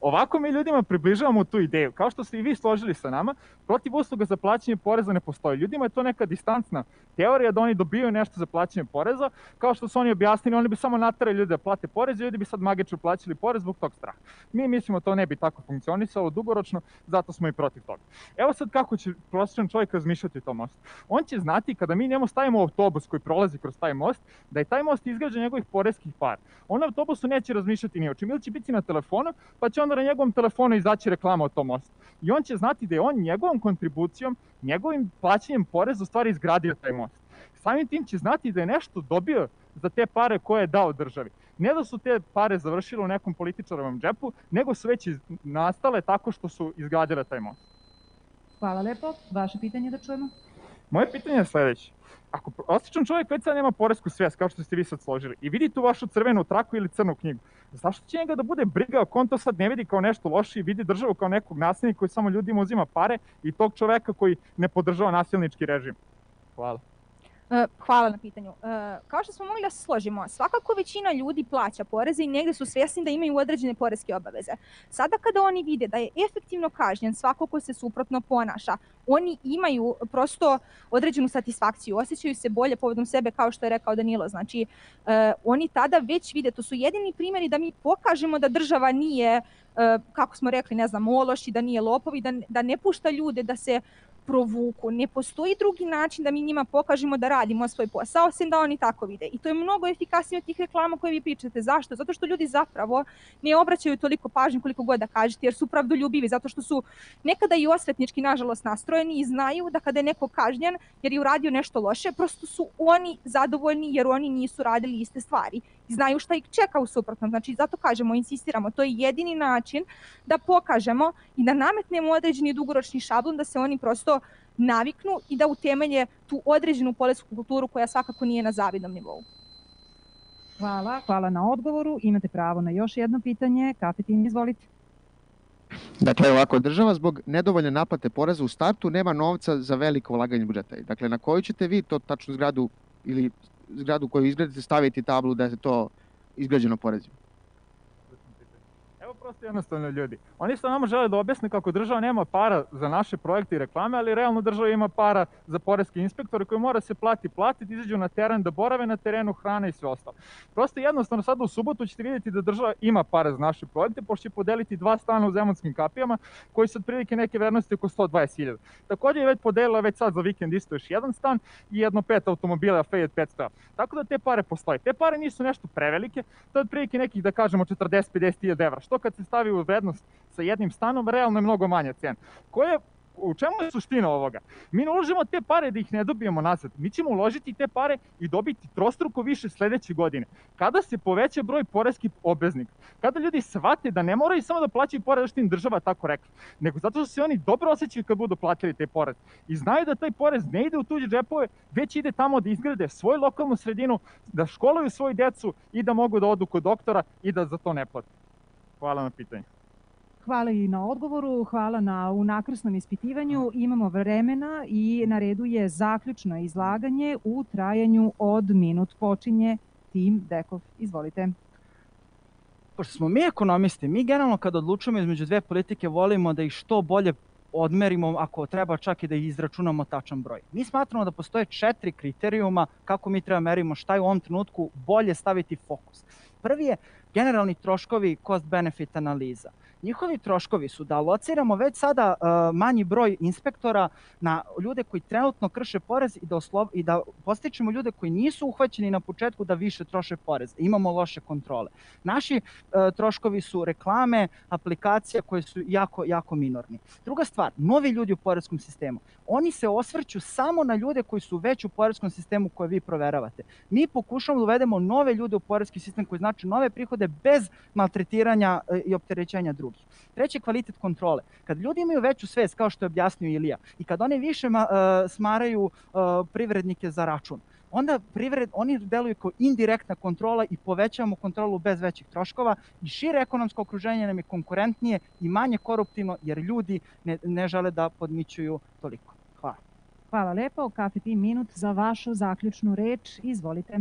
Ovako mi ljudima približavamo tu ideju. Kao što ste i vi složili sa nama, protiv usluga za plaćanje poreza ne postoji. Ljudima je to neka distancna teorija da oni dobijaju nešto za plaćanje poreza, kao što su oni objasnili, oni bi samo naterali ljude da plate porez i ljudi bi sad magično plaćali porez zbog tog straha. Mi mislimo da to ne bi tako funkcionisalo dugoročno, zato smo i protiv toga. Evo sad kako će prosječan čovjek razmišljati o tom mostu. On će znati kada mi njemu stavimo autobus koji prolazi kroz taj most, da je taj most izgrađen njegovih poreskih par. On autobusu neće razmišljati ni o čim, ili će biti na telefonu, pa će onda na njegovom telefonu izaći reklama o tom mostu. I on će znati da je on njegovom kontribucijom, njegovim plaćanjem poreza u stvari izgradio taj most. Samim tim će znati da je nešto dobio za te pare koje je dao državi. Ne da su te pare završile u nekom političarovom džepu, nego su već nastale tako što su izgradile taj most. Hvala lepo. Vaše pitanje da čujemo? Moje pitanje je sledeće. Ako osjećan čovjek već sad nema poresku svijest, kao što ste vi sad složili, i vidi tu vašu crvenu traku ili crnu knjigu, zašto će njega da bude briga ako on to sad ne vidi kao nešto loše i vidi državu kao nekog nasilnika koji samo ljudima uzima pare i tog čoveka koji ne podržava nasilnički režim? Hvala. E, hvala na pitanju. E, kao što smo mogli da se složimo, svakako većina ljudi plaća poreze i negde su svjesni da imaju određene poreske obaveze. Sada kada oni vide da je efektivno kažnjen svako ko se suprotno ponaša, oni imaju prosto određenu satisfakciju, osjećaju se bolje povodom sebe kao što je rekao Danilo. Znači, e, oni tada već vide, to su jedini primjeri da mi pokažemo da država nije, kako smo rekli, ne znam, ološ i da nije lopovi, da, da ne pušta ljude da se provuku. Ne postoji drugi način da mi njima pokažemo da radimo svoj posao, osim da oni tako vide. I to je mnogo efikasnije od tih reklama koje vi pričate. Zašto? Zato što ljudi zapravo ne obraćaju toliko pažnje koliko god da kažete, jer su pravdoljubivi, zato što su nekada i osvetnički, nažalost, nastrojeni i znaju da kada je neko kažnjen jer je uradio nešto loše, prosto su oni zadovoljni jer oni nisu radili iste stvari. Znaju šta ih čeka u suprotnom. Znači, zato kažemo, insistiramo, to je jedini način da pokažemo i da nametnemo određeni dugoročni šablon da se oni prosto naviknu i da utemelje tu određenu poresku kulturu koja svakako nije na zavidnom nivou. Hvala, hvala na odgovoru. Imate pravo na još jedno pitanje. Kapetin, izvolite. Dakle, ovako, država zbog nedovoljne naplate poreza u startu nema novca za veliko ulaganje budžeta. Dakle, na koju ćete vi to tačnu zgradu ili zgradu koju izgradite staviti tablu da je to izgrađeno porezima? Prosto jednostavno ljudi. Oni što nama žele da objasne kako država nema para za naše projekte i reklame, ali realno država ima para za poreske inspektore koji mora se plati platiti, izađu na teren, da borave na terenu, hrana i sve ostalo. Prosto jednostavno sada u subotu ćete vidjeti da država ima para za naše projekte, pošto će podeliti dva stana u zemunskim kapijama, koji su otprilike neke vrednosti oko 120.000. Takođe je već podelila već sad za vikend isto još jedan stan i jedno pet automobila Fiat 500. Tako da te pare postoje. Te pare nisu nešto prevelike, to je otprilike nekih da kažemo 40-50.000 evra, što kad se stavi u vrednost sa jednim stanom, realno je mnogo manja cena. Koja u čemu je suština ovoga? Mi ne uložimo te pare da ih ne dobijemo nazad. Mi ćemo uložiti te pare i dobiti trostruko više sledeće godine. Kada se poveća broj poreskih obveznika, kada ljudi shvate da ne moraju samo da plaćaju porez što im država tako rekla, nego zato što se oni dobro osjećaju kad budu platili te porez. I znaju da taj porez ne ide u tuđe džepove, već ide tamo da izgrade svoju lokalnu sredinu, da školuju svoju decu i da mogu da odu kod doktora i da za to ne plate. Hvala na pitanju. Hvala i na odgovoru, hvala na unakrsnom ispitivanju. Imamo vremena i na redu je zaključno izlaganje u trajanju od minut. Počinje Tim Dekov. Izvolite. Pošto smo mi ekonomisti, mi generalno kad odlučujemo između dve politike volimo da ih što bolje odmerimo, ako treba čak i da izračunamo tačan broj. Mi smatramo da postoje četiri kriterijuma kako mi treba merimo šta je u ovom trenutku bolje staviti fokus. Prvi je generalni troškovi cost-benefit analiza njihovi troškovi su da lociramo već sada uh, manji broj inspektora na ljude koji trenutno krše porez i da, oslov, i da postičemo ljude koji nisu uhvaćeni na početku da više troše porez. Imamo loše kontrole. Naši uh, troškovi su reklame, aplikacija koje su jako, jako minorni. Druga stvar, novi ljudi u poreskom sistemu. Oni se osvrću samo na ljude koji su već u poreskom sistemu koje vi proveravate. Mi pokušamo da uvedemo nove ljude u poreski sistem koji znači nove prihode bez maltretiranja uh, i opterećenja drugih drugih. Treće, kvalitet kontrole. Kad ljudi imaju veću svest, kao što je objasnio Ilija, i kad oni više ma, uh, smaraju uh, privrednike za račun, onda privred, oni deluju kao indirektna kontrola i povećavamo kontrolu bez većih troškova i šire ekonomsko okruženje nam je konkurentnije i manje koruptivno jer ljudi ne, ne žele da podmićuju toliko. Hvala. Hvala lepo. Kafe ti minut za vašu zaključnu reč. Izvolite.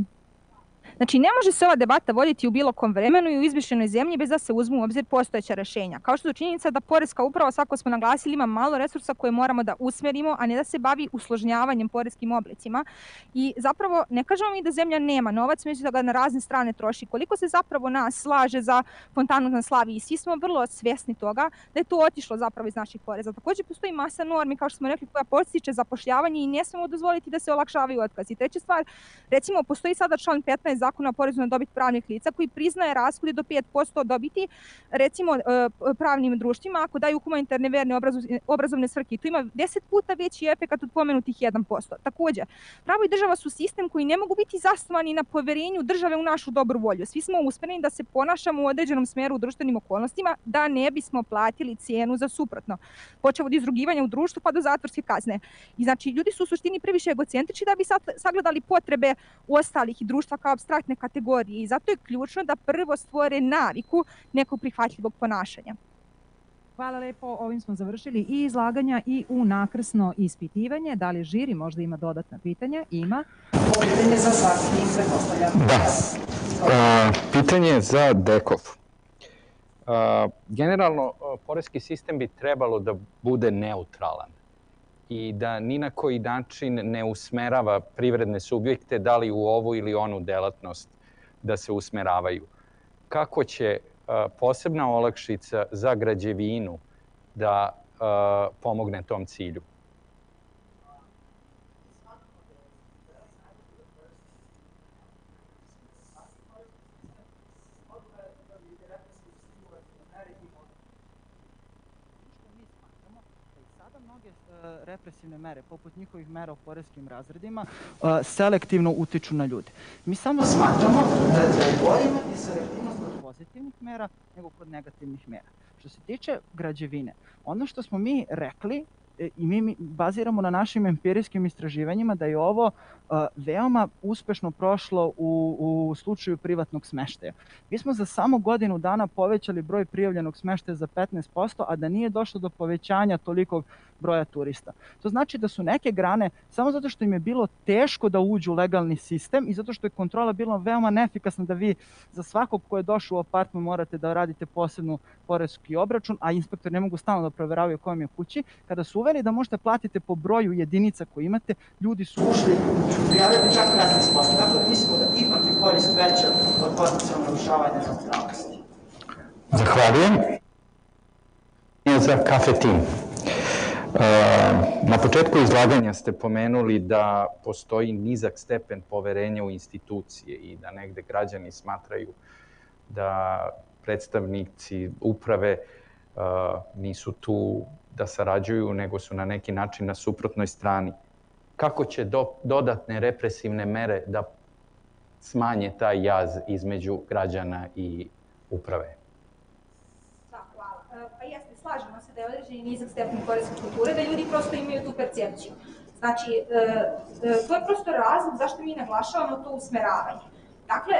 Znači, ne može se ova debata voditi u bilo kom vremenu i u izmišljenoj zemlji bez da se uzmu u obzir postojeća rešenja. Kao što je činjenica da Poreska uprava, svako smo naglasili, ima malo resursa koje moramo da usmerimo, a ne da se bavi usložnjavanjem poreskim oblicima. I zapravo, ne kažemo mi da zemlja nema novac, među da ga na razne strane troši. Koliko se zapravo nas slaže za fontanu na slavi i svi smo vrlo svesni toga da je to otišlo zapravo iz naših poreza. Takođe, postoji masa normi, kao što smo rekli, koja postiče zapošljavanje i ne smemo dozvoliti da se olakšavaju otkazi. Treća stvar, recimo, postoji sada član 15 zakona o porezu na dobit pravnih lica koji priznaje rashode do 5% dobiti recimo e, pravnim društvima ako daju humanitarne verne obrazovne svrke. To ima 10 puta veći efekt od pomenutih 1%. Takođe, pravo i država su sistem koji ne mogu biti zasnovani na poverenju države u našu dobru volju. Svi smo usmereni da se ponašamo u određenom smeru u društvenim okolnostima da ne bismo platili cijenu za suprotno. Počeo od izrugivanja u društvu pa do zatvorske kazne. I znači, ljudi su u suštini previše egocentrični da bi sagledali potrebe ostalih i društva kao abstraktne kategorije i zato je ključno da prvo stvore naviku nekog prihvatljivog ponašanja. Hvala lepo, ovim smo završili i izlaganja i u nakrsno ispitivanje. Da li žiri možda ima dodatna pitanja? Ima. Pitanje za svaki, pretpostavljam. Da. A, pitanje za Dekov. A, generalno, poreski sistem bi trebalo da bude neutralan i da ni na koji način ne usmerava privredne subjekte da li u ovu ili onu delatnost da se usmeravaju. Kako će posebna olakšica za građevinu da pomogne tom cilju? Represivne mere, poput njihovih mera u poreskim razredima, selektivno utiču na ljude. Mi samo smatramo da je bolje imati selektivnost kod pozitivnih mera nego kod negativnih mera. Što se tiče građevine, ono što smo mi rekli E, i mi baziramo na našim empirijskim istraživanjima da je ovo veoma uspešno prošlo u, u slučaju privatnog smeštaja. Mi smo za samo godinu dana povećali broj prijavljenog smeštaja za 15%, a da nije došlo do povećanja tolikog broja turista. To znači da su neke grane, samo zato što im je bilo teško da uđu u legalni sistem i zato što je kontrola bila veoma neefikasna da vi za svakog ko je došao u apartman morate da radite posebnu poreski obračun, a inspektori ne mogu stalno da proveravaju kojem je kući. Kada su uveli da možete platite po broju jedinica koje imate, ljudi su ušli prijavljati čak 15%. Tako da mislimo da ipak je korist veća od potencijalnog narušavanja neutralnosti. Zahvaljujem. Za kafe tim. Na početku izlaganja ste pomenuli da postoji nizak stepen poverenja u institucije i da negde građani smatraju da predstavnici uprave nisu tu da sarađuju, nego su na neki način na suprotnoj strani. Kako će do, dodatne represivne mere da smanje taj jaz između građana i uprave? Da, hvala. E, pa slažemo se da je određeni nizak stepen koreske kulture, da ljudi prosto imaju tu percepciju. Znači, e, e, to je prosto razlog zašto mi naglašavamo to usmeravanje. Dakle,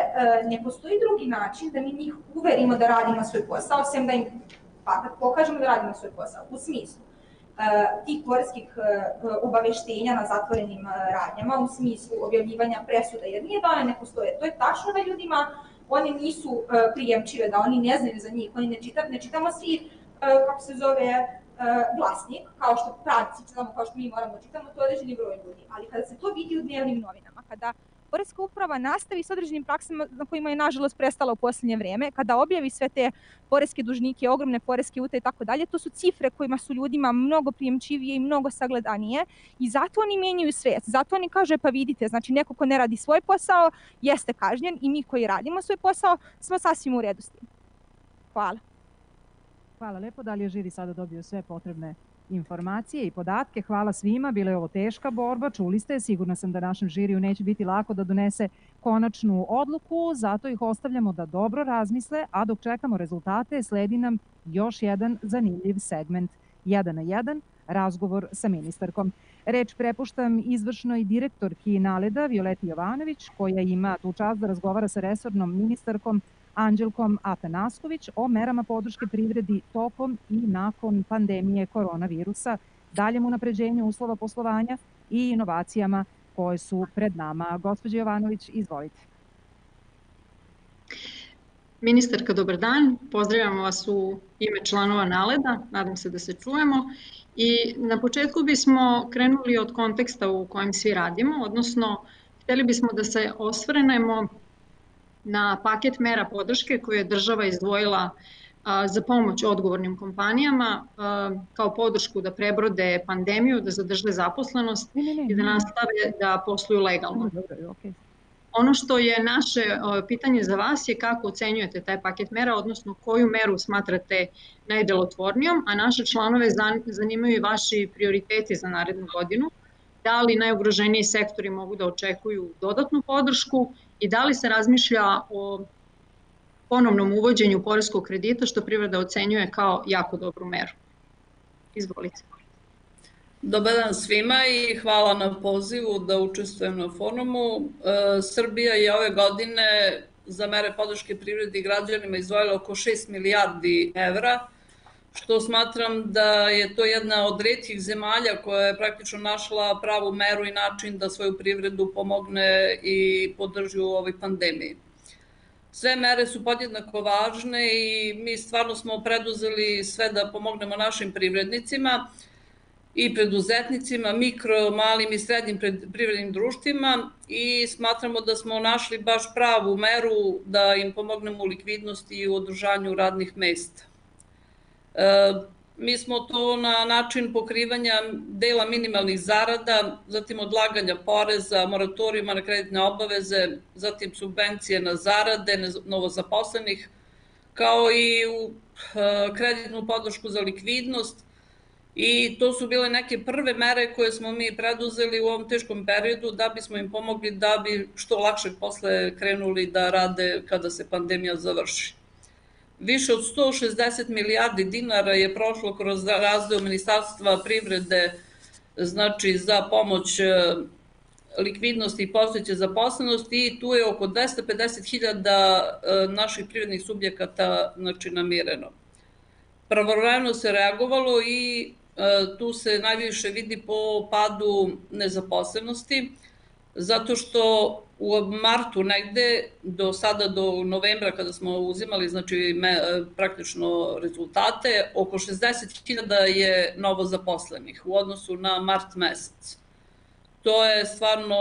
ne postoji drugi način da mi njih uverimo da radimo svoj posao, sem da im pa, da pokažemo da radimo svoj posao. U smislu, tih koreskih obaveštenja na zatvorenim radnjama, u smislu objavljivanja presuda, jer nije da one ne postoje. To je tačno da ljudima one nisu prijemčive, da oni ne znaju za njih, oni ne, čita, ne čitamo svi, kako se zove, vlasnik, kao što pravci čitamo, kao što mi moramo da čitamo, to je određeni broj ljudi. Ali kada se to vidi u dnevnim novinama, kada Poreska uprava nastavi s određenim praksama na kojima je nažalost prestala u poslednje vreme, kada objavi sve te poreske dužnike, ogromne poreske ute i tako dalje, to su cifre kojima su ljudima mnogo prijemčivije i mnogo sagledanije i zato oni menjaju svest. Zato oni kaže pa vidite, znači neko ko ne radi svoj posao jeste kažnjen i mi koji radimo svoj posao smo sasvim u redu s tim. Hvala. Hvala lepo. Da li je živi sada dobio sve potrebne informacije i podatke. Hvala svima, bila je ovo teška borba, čuli ste, sigurna sam da našem žiriju neće biti lako da donese konačnu odluku, zato ih ostavljamo da dobro razmisle, a dok čekamo rezultate sledi nam još jedan zanimljiv segment 1 na 1, razgovor sa ministarkom. Reč prepuštam izvršnoj direktorki Naleda Violeti Jovanović, koja ima tu čast da razgovara sa resornom ministarkom Anđelkom Atanasković o merama podrške privredi tokom i nakon pandemije koronavirusa, daljem unapređenju uslova poslovanja i inovacijama koje su pred nama. Gospodin Jovanović, izvolite. Ministarka, dobar dan. Pozdravljamo vas u ime članova Naleda. Nadam se da se čujemo. I na početku bismo krenuli od konteksta u kojem svi radimo, odnosno hteli bismo da se osvrnemo na paket mera podrške koje je država izdvojila za pomoć odgovornim kompanijama kao podršku da prebrode pandemiju, da zadrže zaposlenost i da nastave da posluju legalno. Ono što je naše pitanje za vas je kako ocenjujete taj paket mera, odnosno koju meru smatrate najdelotvornijom, a naše članove zanimaju i vaši prioriteti za narednu godinu. Da li najugroženiji sektori mogu da očekuju dodatnu podršku i da li se razmišlja o ponovnom uvođenju poreskog kredita što privreda ocenjuje kao jako dobru meru. Izvolite. Dobar dan svima i hvala na pozivu da učestvujem na forumu. E, Srbija je ove godine za mere podrške privredi i građanima izdvojila oko 6 milijardi evra, što smatram da je to jedna od redkih zemalja koja je praktično našla pravu meru i način da svoju privredu pomogne i podrži u ovoj pandemiji. Sve mere su podjednako važne i mi stvarno smo preduzeli sve da pomognemo našim privrednicima i preduzetnicima, mikro, malim i srednjim privrednim društvima i smatramo da smo našli baš pravu meru da im pomognemo u likvidnosti i u održanju radnih mesta. E, mi smo to na način pokrivanja dela minimalnih zarada, zatim odlaganja poreza, moratorijuma na kreditne obaveze, zatim subvencije na zarade novozaposlenih, kao i u e, kreditnu podršku za likvidnost, i to su bile neke prve mere koje smo mi preduzeli u ovom teškom periodu da bismo im pomogli da bi što lakše posle krenuli da rade kada se pandemija završi. Više od 160 milijardi dinara je prošlo kroz razdeo Ministarstva privrede znači za pomoć e, likvidnosti i postojeće zaposlenosti i tu je oko 250.000 e, naših privrednih subjekata znači, namireno. Pravovremeno se reagovalo i e, tu se najviše vidi po padu nezaposlenosti, zato što u martu negde do sada do novembra kada smo uzimali znači me, praktično rezultate oko 60.000 je novo zaposlenih u odnosu na mart mesec. To je stvarno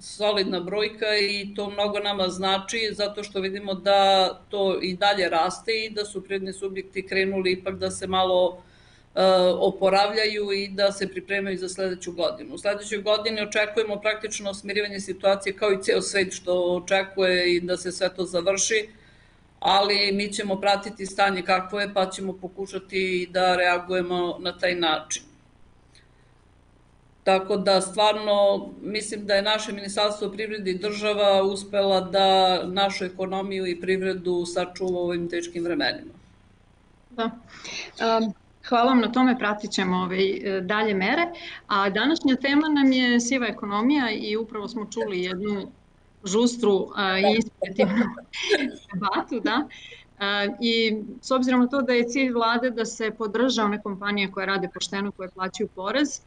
solidna brojka i to mnogo nama znači zato što vidimo da to i dalje raste i da su predni subjekti krenuli ipak da se malo uh, E, oporavljaju i da se pripremaju za sledeću godinu. U sledećoj godini očekujemo praktično smirivanje situacije kao i ceo svet što očekuje i da se sve to završi, ali mi ćemo pratiti stanje kakvo je pa ćemo pokušati da reagujemo na taj način. Tako da stvarno mislim da je naše ministarstvo privrede i država uspela da našu ekonomiju i privredu sačuva u ovim teškim vremenima. Da. Um, hvala vam na tome, pratit ćemo ove ovaj, dalje mere. A današnja tema nam je siva ekonomija i upravo smo čuli jednu žustru i inspirativnu debatu, da. I s obzirom na to da je cilj vlade da se podrža one kompanije koje rade pošteno, koje plaćaju porez,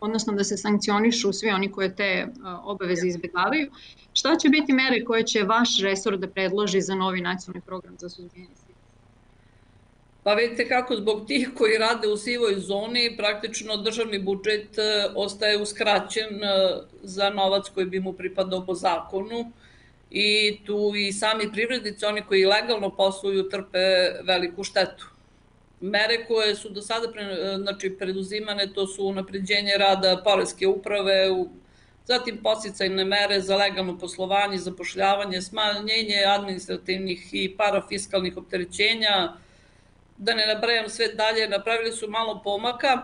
odnosno da se sankcionišu svi oni koje te obaveze izbjegavaju. Šta će biti mere koje će vaš resor da predloži za novi nacionalni program za suzbijanje Pa vidite kako zbog tih koji rade u sivoj zoni praktično državni budžet e, ostaje uskraćen e, za novac koji bi mu pripadao po zakonu i tu i sami privrednici, oni koji legalno posluju, trpe veliku štetu. Mere koje su do sada pre, e, znači, preduzimane, to su unapređenje rada Poreske uprave, zatim posicajne mere za legalno poslovanje, zapošljavanje, smanjenje administrativnih i parafiskalnih opterećenja, da ne napravim sve dalje, napravili su malo pomaka,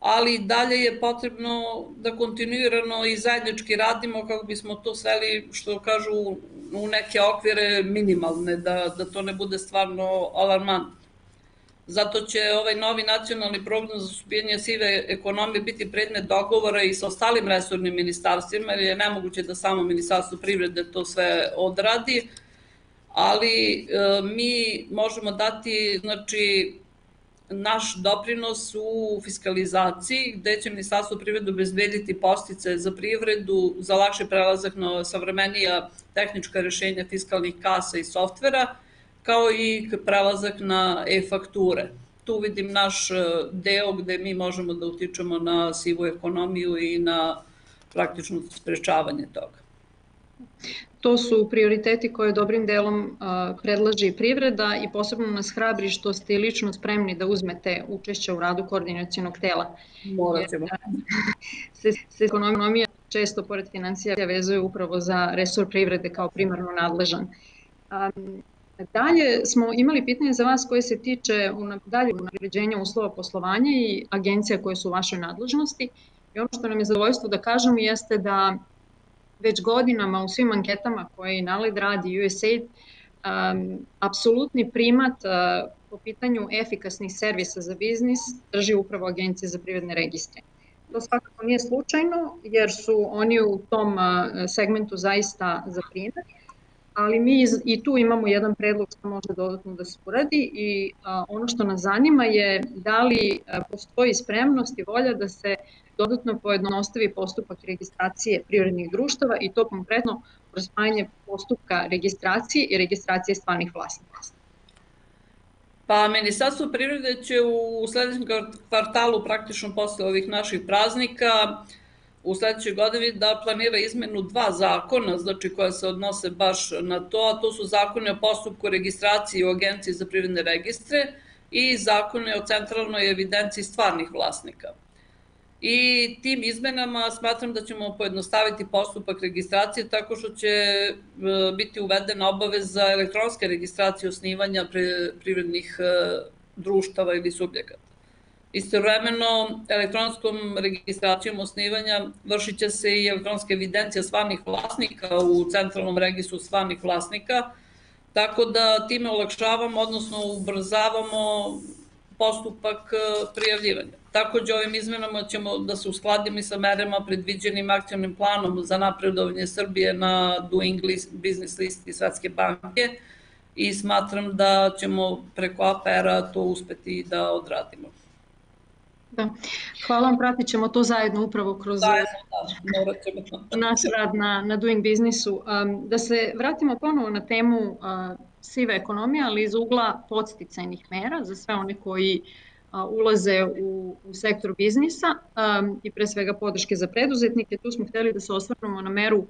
ali dalje je potrebno da kontinuirano i zajednički radimo kako bismo to sveli, što kažu, u neke okvire minimalne, da, da to ne bude stvarno alarmantno. Zato će ovaj novi nacionalni program za suzbijanje sive ekonomije biti predmet dogovora i sa ostalim resornim ministarstvima, jer je nemoguće da samo Ministarstvo privrede to sve odradi ali e, mi možemo dati znači, naš doprinos u fiskalizaciji, gde će Ministarstvo privrede obezbediti postice za privredu, za lakše prelazak na savremenija tehnička rešenja fiskalnih kasa i softvera, kao i prelazak na e-fakture. Tu vidim naš e, deo gde mi možemo da utičemo na sivu ekonomiju i na praktično sprečavanje toga. To su prioriteti koje dobrim delom predlaži privreda i posebno nas hrabri što ste lično spremni da uzmete učešće u radu koordinacijonog tela. Morat ćemo. Se, se ekonomija često pored financija vezuje upravo za resor privrede kao primarno nadležan. Dalje smo imali pitanje za vas koje se tiče dalje unapređenja uslova poslovanja i agencija koje su u vašoj nadležnosti. I ono što nam je zadovoljstvo da kažemo jeste da već godinama u svim anketama koje i NALED radi USAID, um, apsolutni primat uh, po pitanju efikasnih servisa za biznis drži upravo Agencija za privredne registre. To svakako nije slučajno jer su oni u tom uh, segmentu zaista za primjer, ali mi i tu imamo jedan predlog što može dodatno da se uradi i a, uh, ono što nas zanima je da li postoji spremnost i volja da se dodatno pojednostavi postupak registracije privrednih društava i to konkretno kroz spajanje postupka registracije i registracije stvarnih vlasnika. Pa Ministarstvo privrede će u sledećem kvartalu, praktično posle ovih naših praznika, u sledećoj godini da planira izmenu dva zakona, znači koja se odnose baš na to, a to su zakone o postupku registracije u Agenciji za privredne registre i zakone o centralnoj evidenciji stvarnih vlasnika i tim izmenama smatram da ćemo pojednostaviti postupak registracije tako što će e, biti uvedena obaveza elektronske registracije osnivanja privrednih e, društava ili subjekata. Istovremeno, elektronskom registracijom osnivanja vršit će se i elektronska evidencija stvarnih vlasnika u centralnom registru stvarnih vlasnika, tako da time olakšavamo, odnosno ubrzavamo postupak e, prijavljivanja. Takođe ovim izmenama ćemo da se uskladimo i sa merama predviđenim akcijnim planom za napredovanje Srbije na Doing Business listi Svetske banke i smatram da ćemo preko APR-a to uspeti da odradimo. Da. Hvala vam, pratit ćemo to zajedno upravo kroz zajedno, da, naš rad na, na Doing Businessu. Um, da se vratimo ponovo na temu uh, sive ekonomije, ali iz ugla podsticajnih mera za sve one koji uh, ulaze u, u sektor biznisa um, i pre svega podrške za preduzetnike. Tu smo hteli da se osvrnemo na meru um,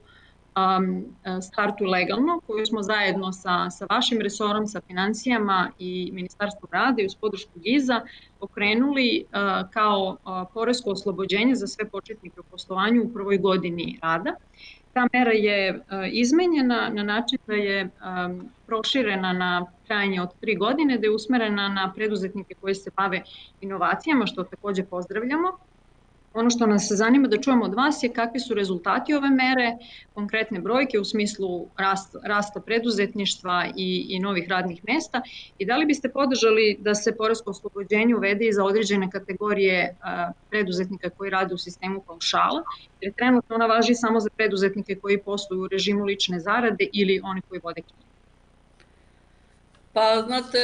startu legalno, koju smo zajedno sa, sa vašim resorom, sa financijama i Ministarstvom rada i uz podršku GIZA pokrenuli uh, kao uh, poresko oslobođenje za sve početnike u poslovanju u prvoj godini rada ta mera je izmenjena na način da je proširena na trajanje od tri godine, da je usmerena na preduzetnike koji se bave inovacijama, što takođe pozdravljamo. Ono što nas zanima da čujemo od vas je kakvi su rezultati ove mere, konkretne brojke u smislu rast, rasta preduzetništva i, i novih radnih mesta i da li biste podržali da se poresko oslobođenje uvede i za određene kategorije a, preduzetnika koji rade u sistemu paušala, jer trenutno ona važi samo za preduzetnike koji posluju u režimu lične zarade ili oni koji vode knjige. Pa, znate,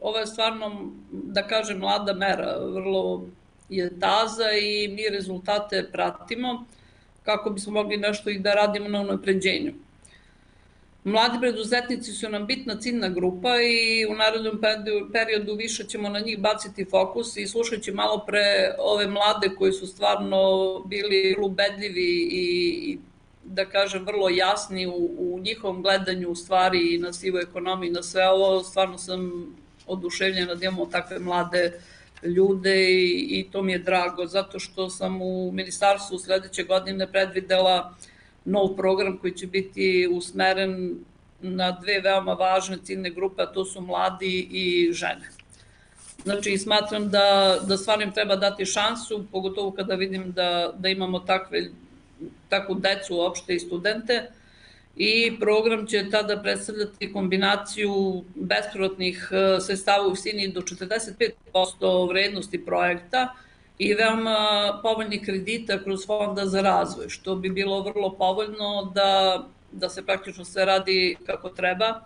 ovo je stvarno, da kažem, mlada mera, vrlo je taza i mi rezultate pratimo kako bismo mogli nešto i da radimo na unapređenju. Mladi preduzetnici su nam bitna ciljna grupa i u narednom periodu više ćemo na njih baciti fokus i slušajući malo pre ove mlade koji su stvarno bili ubedljivi i da kažem vrlo jasni u, u njihovom gledanju stvari i na sivu ekonomiju i na sve ovo, stvarno sam oduševljena da imamo takve mlade ljude i, i to mi je drago zato što sam u ministarstvu sledeće godine predvidela nov program koji će biti usmeren na dve veoma važne ciljne grupe, a to su mladi i žene. Znači, smatram da, da stvarno im treba dati šansu, pogotovo kada vidim da, da imamo takve, takvu decu uopšte i studente, i program će tada predstavljati kombinaciju bespovratnih e, sredstava u visini do 45% vrednosti projekta i veoma povoljnih kredita kroz fonda za razvoj, što bi bilo vrlo povoljno da, da se praktično sve radi kako treba.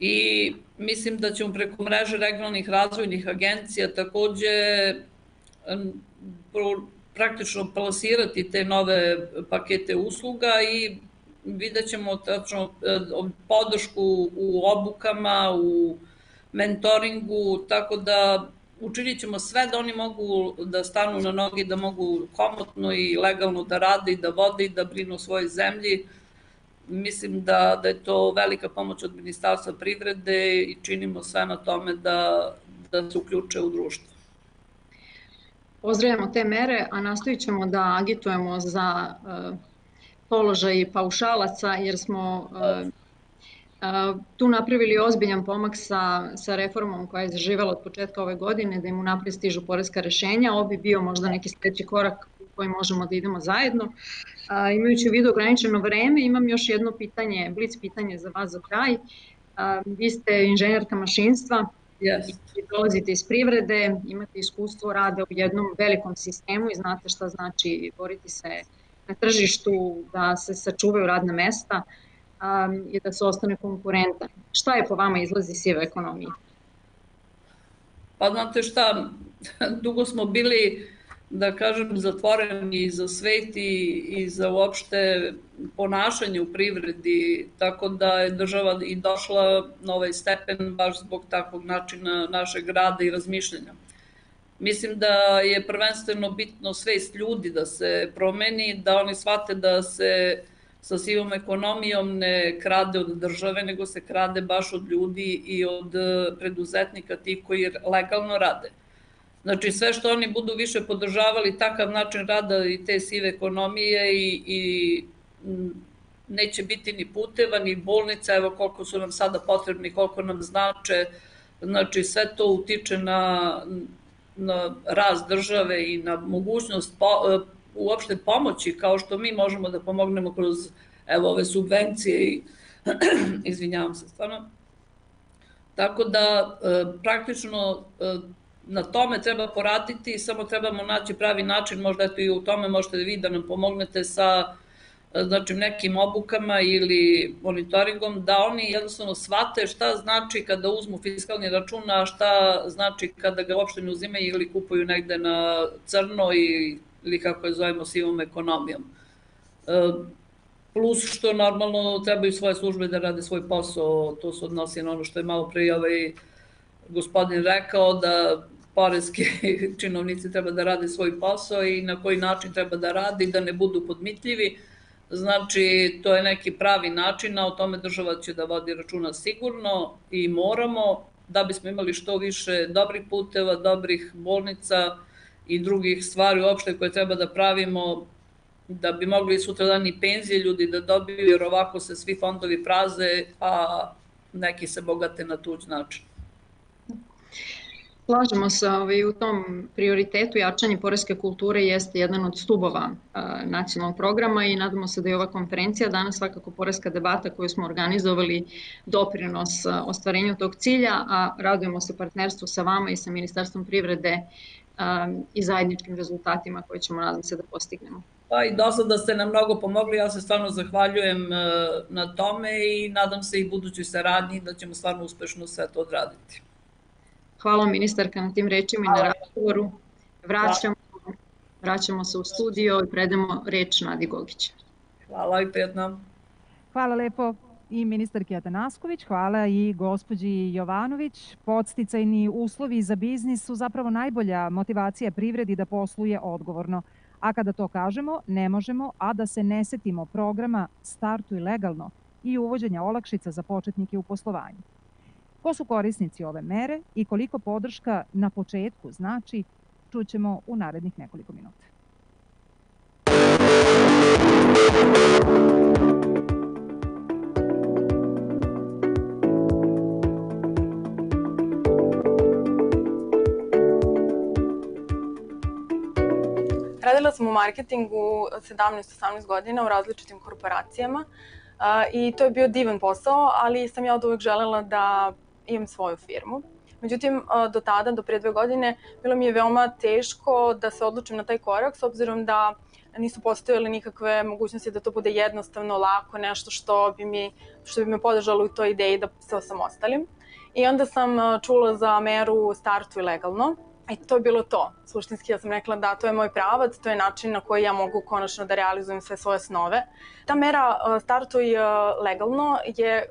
I mislim da ćemo preko mreže regionalnih razvojnih agencija takođe praktično plasirati te nove pakete usluga i vidjet ćemo tačno e, podršku u obukama, u mentoringu, tako da učinit ćemo sve da oni mogu da stanu na nogi, da mogu komotno i legalno da rade i da vode i da brinu o svojoj zemlji. Mislim da, da je to velika pomoć od Ministarstva privrede i činimo sve na tome da, da se uključe u društvo. Pozdravljamo te mere, a nastavit ćemo da agitujemo za uh, položaj paušalaca jer smo uh, uh, tu napravili ozbiljan pomak sa, sa reformom koja je zaživela od početka ove godine, da im unapred stižu poreska rešenja. Ovo bi bio možda neki sledeći korak u koji možemo da idemo zajedno. A, imajući u vidu ograničeno vreme, imam još jedno pitanje, blic pitanje za vas za kraj. A, vi ste inženjerka mašinstva, yes. i dolazite iz privrede, imate iskustvo rada u jednom velikom sistemu i znate šta znači boriti se na tržištu, da se sačuvaju radna mesta um, i da se ostane konkurentan. Šta je po vama izlazi sive ekonomije? Pa znate šta, dugo smo bili, da kažem, zatvoreni za svet i, i za uopšte ponašanje u privredi, tako da je država i došla na ovaj stepen baš zbog takvog načina našeg rada i razmišljanja. Mislim da je prvenstveno bitno svest ljudi da se promeni, da oni shvate da se sa sivom ekonomijom ne krade od države, nego se krade baš od ljudi i od preduzetnika ti koji legalno rade. Znači sve što oni budu više podržavali takav način rada i te sive ekonomije i, i neće biti ni puteva, ni bolnica, evo koliko su nam sada potrebni, koliko nam znače, znači sve to utiče na na raz države i na mogućnost po, e, uopšte pomoći kao što mi možemo da pomognemo kroz evo ove subvencije i izvinjavam se stvarno. Tako da e, praktično e, na tome treba poraditi, samo trebamo naći pravi način, možda eto i u tome možete vi da nam pomognete sa znači nekim obukama ili monitoringom, da oni jednostavno shvate šta znači kada uzmu fiskalni račun, a šta znači kada ga uopšte ne uzimaju ili kupuju negde na crno i, ili kako je zovemo sivom ekonomijom. E, plus što normalno trebaju svoje službe da rade svoj posao, to se odnosi na ono što je malo pre ovaj gospodin rekao, da poreski činovnici treba da rade svoj posao i na koji način treba da radi, da ne budu podmitljivi, Znači, to je neki pravi način, a o tome država će da vodi računa sigurno i moramo da bismo imali što više dobrih puteva, dobrih bolnica i drugih stvari uopšte koje treba da pravimo da bi mogli sutra dan i penzije ljudi da dobiju, jer ovako se svi fondovi praze, a neki se bogate na tuđ način. Slažemo se ovaj, u tom prioritetu jačanje poreske kulture jeste jedan od stubova a, nacionalnog programa i nadamo se da je ova konferencija danas svakako poreska debata koju smo organizovali doprinos ostvarenju tog cilja, a radujemo se partnerstvu sa vama i sa Ministarstvom privrede a, i zajedničkim rezultatima koje ćemo nadam se da postignemo. Pa i do sada ste nam mnogo pomogli, ja se stvarno zahvaljujem na tome i nadam se i budućoj saradnji da ćemo stvarno uspešno sve to odraditi. Hvala ministarka na tim rečima i na razgovoru. Vraćamo, vraćamo se u studio i predamo reč Nadi Gogić. Hvala i prijetno. Hvala lepo i ministarki Atanasković, hvala i gospođi Jovanović. Podsticajni uslovi za biznis su zapravo najbolja motivacija privredi da posluje odgovorno. A kada to kažemo, ne možemo, a da se ne setimo programa Startuj legalno i uvođenja olakšica za početnike u poslovanju. Ko su korisnici ove mere i koliko podrška na početku znači, čućemo u narednih nekoliko minuta. Radila sam u marketingu 17-18 godina u različitim korporacijama i to je bio divan posao, ali sam ja od uvek želela da imam svoju firmu. Međutim, do tada, do pre dve godine, bilo mi je veoma teško da se odlučim na taj korak, s obzirom da nisu postojale nikakve mogućnosti da to bude jednostavno, lako, nešto što bi, mi, što bi me podržalo u toj ideji da se osamostalim. I onda sam čula za meru Startuj legalno, I to je bilo to. Suštinski ja sam rekla da to je moj pravac, to je način na koji ja mogu konačno da realizujem sve svoje snove. Ta mera Startuj legalno je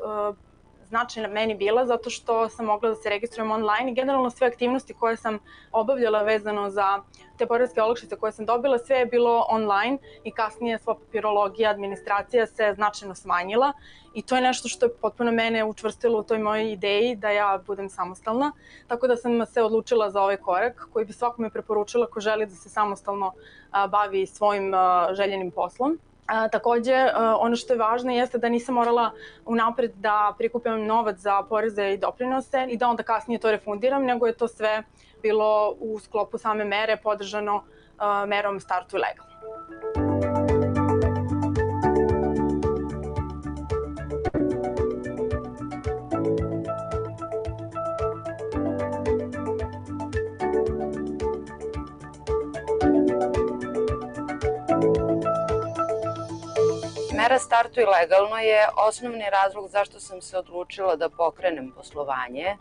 značajna meni bila zato što sam mogla da se registrujem online i generalno sve aktivnosti koje sam obavljala vezano za te poredske olakšice koje sam dobila, sve je bilo online i kasnije sva papirologija, administracija se značajno smanjila i to je nešto što je potpuno mene učvrstilo u toj mojoj ideji da ja budem samostalna. Tako da sam se odlučila za ovaj korak koji bi svakome preporučila ko želi da se samostalno bavi svojim željenim poslom. A, takođe, a, ono što je važno jeste da nisam morala unapred da prikupim novac za poreze i doprinose i da onda kasnije to refundiram, nego je to sve bilo u sklopu same mere podržano a, merom Startu Legal. Mera Startuj legalno je osnovni razlog zašto sam se odlučila da pokrenem poslovanje.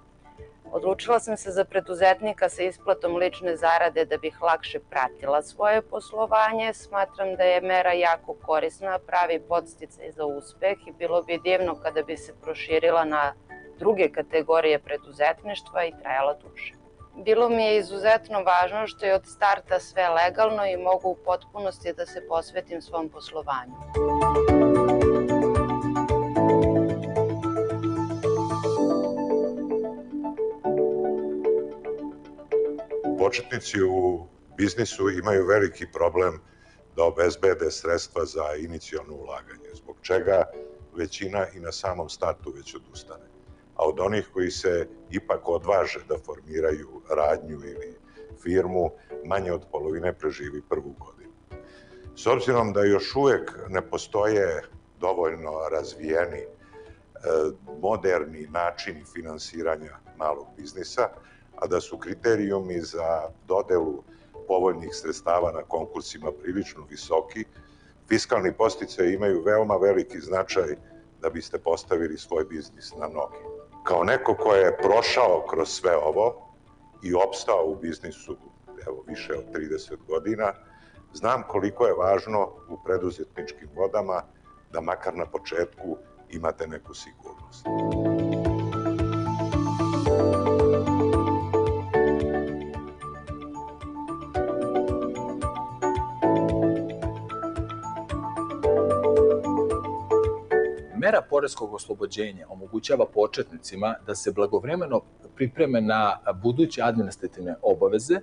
Odlučila sam se za preduzetnika sa isplatom lične zarade da bih lakše pratila svoje poslovanje. Smatram da je mera jako korisna, pravi podsticaj za uspeh i bilo bi divno kada bi se proširila na druge kategorije preduzetništva i trajala duže. Bilo mi je izuzetno važno što je od starta sve legalno i mogu u potpunosti da se posvetim svom poslovanju. Početnici u biznisu imaju veliki problem da obezbede sredstva za inicijalno ulaganje, zbog čega većina i na samom startu već odustane a od onih koji se ipak odvaže da formiraju radnju ili firmu, manje od polovine preživi prvu godinu. S obzirom da još uvek ne postoje dovoljno razvijeni e, moderni načini finansiranja malog biznisa, a da su kriterijumi za dodelu povoljnih sredstava na konkursima prilično visoki, fiskalni postice imaju veoma veliki značaj da biste postavili svoj biznis na noge kao neko ko je prošao kroz sve ovo i opstao u biznisu evo, više od 30 godina, znam koliko je važno u preduzetničkim vodama da makar na početku imate neku sigurnost. Mera poreskog oslobođenja omogućava početnicima da se blagovremeno pripreme na buduće administrativne obaveze,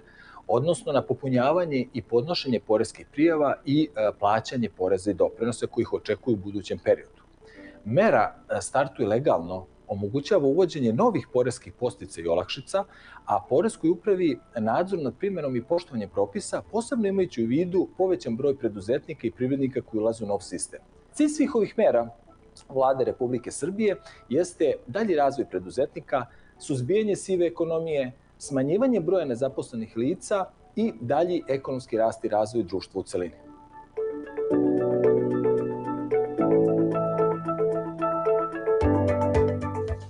odnosno na popunjavanje i podnošenje poreskih prijava i e, plaćanje poreza i doprinosa kojih očekuju u budućem periodu. Mera e, startuje legalno omogućava uvođenje novih poreskih postica i olakšica, a poreskoj upravi nadzor nad primjenom i poštovanjem propisa, posebno imajući u vidu povećan broj preduzetnika i privrednika koji ulaze u nov sistem. Cilj svih ovih mera vlade Republike Srbije jeste dalji razvoj preduzetnika, suzbijanje sive ekonomije, smanjivanje broja nezaposlenih lica i dalji ekonomski rast i razvoj društva u celini.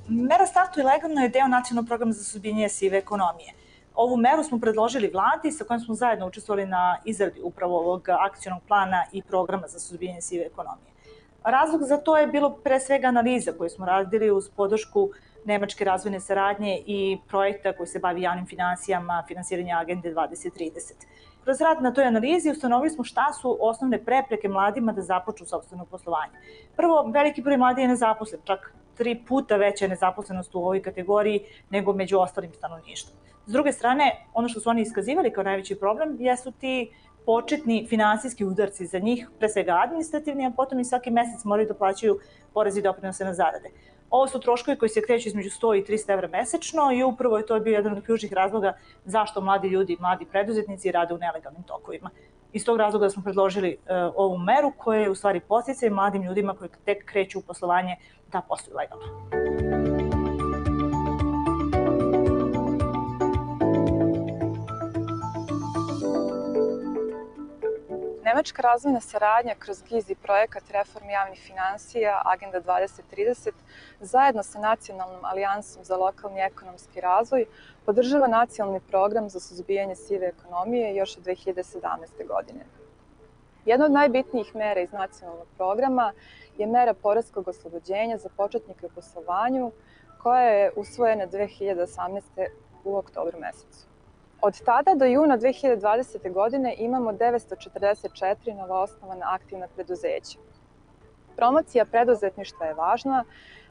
Mera startu i legalno je deo nacionalnog programa za suzbijanje sive ekonomije. Ovu meru smo predložili vladi sa kojom smo zajedno učestvovali na izradi upravo ovog akcionog plana i programa za suzbijanje sive ekonomije. Razlog za to je bilo pre svega analiza koju smo radili uz podršku Nemačke razvojne saradnje i projekta koji se bavi javnim financijama, finansiranja agende 2030. Kroz rad na toj analizi ustanovili smo šta su osnovne prepreke mladima da započnu sobstveno poslovanje. Prvo, veliki broj mladi je nezaposlen, čak tri puta veća je nezaposlenost u ovoj kategoriji nego među ostalim stanovništvom. S druge strane, ono što su oni iskazivali kao najveći problem jesu ti početni finansijski udarci za njih, pre svega administrativni, a potom i svaki mesec moraju da plaćaju porez i doprinose na zarade. Ovo su troškovi koji se kreću između 100 i 300 evra mesečno i upravo je to bio jedan od ključnih razloga zašto mladi ljudi, mladi preduzetnici rade u nelegalnim tokovima. Iz tog razloga smo predložili uh, ovu meru koja je u stvari posticaj mladim ljudima koji tek kreću u poslovanje da posluju legalno. Nemačka razvojna saradnja kroz GIZI projekat Reform javnih financija Agenda 2030 zajedno sa Nacionalnom alijansom za lokalni ekonomski razvoj podržava nacionalni program za suzbijanje sive ekonomije još od 2017. godine. Jedna od najbitnijih mera iz nacionalnog programa je mera poreskog oslobođenja za početnike u poslovanju koja je usvojena 2018. u oktobru mesecu. Od tada do juna 2020. godine imamo 944 novoosnovana aktivna preduzeća. Promocija preduzetništva je važna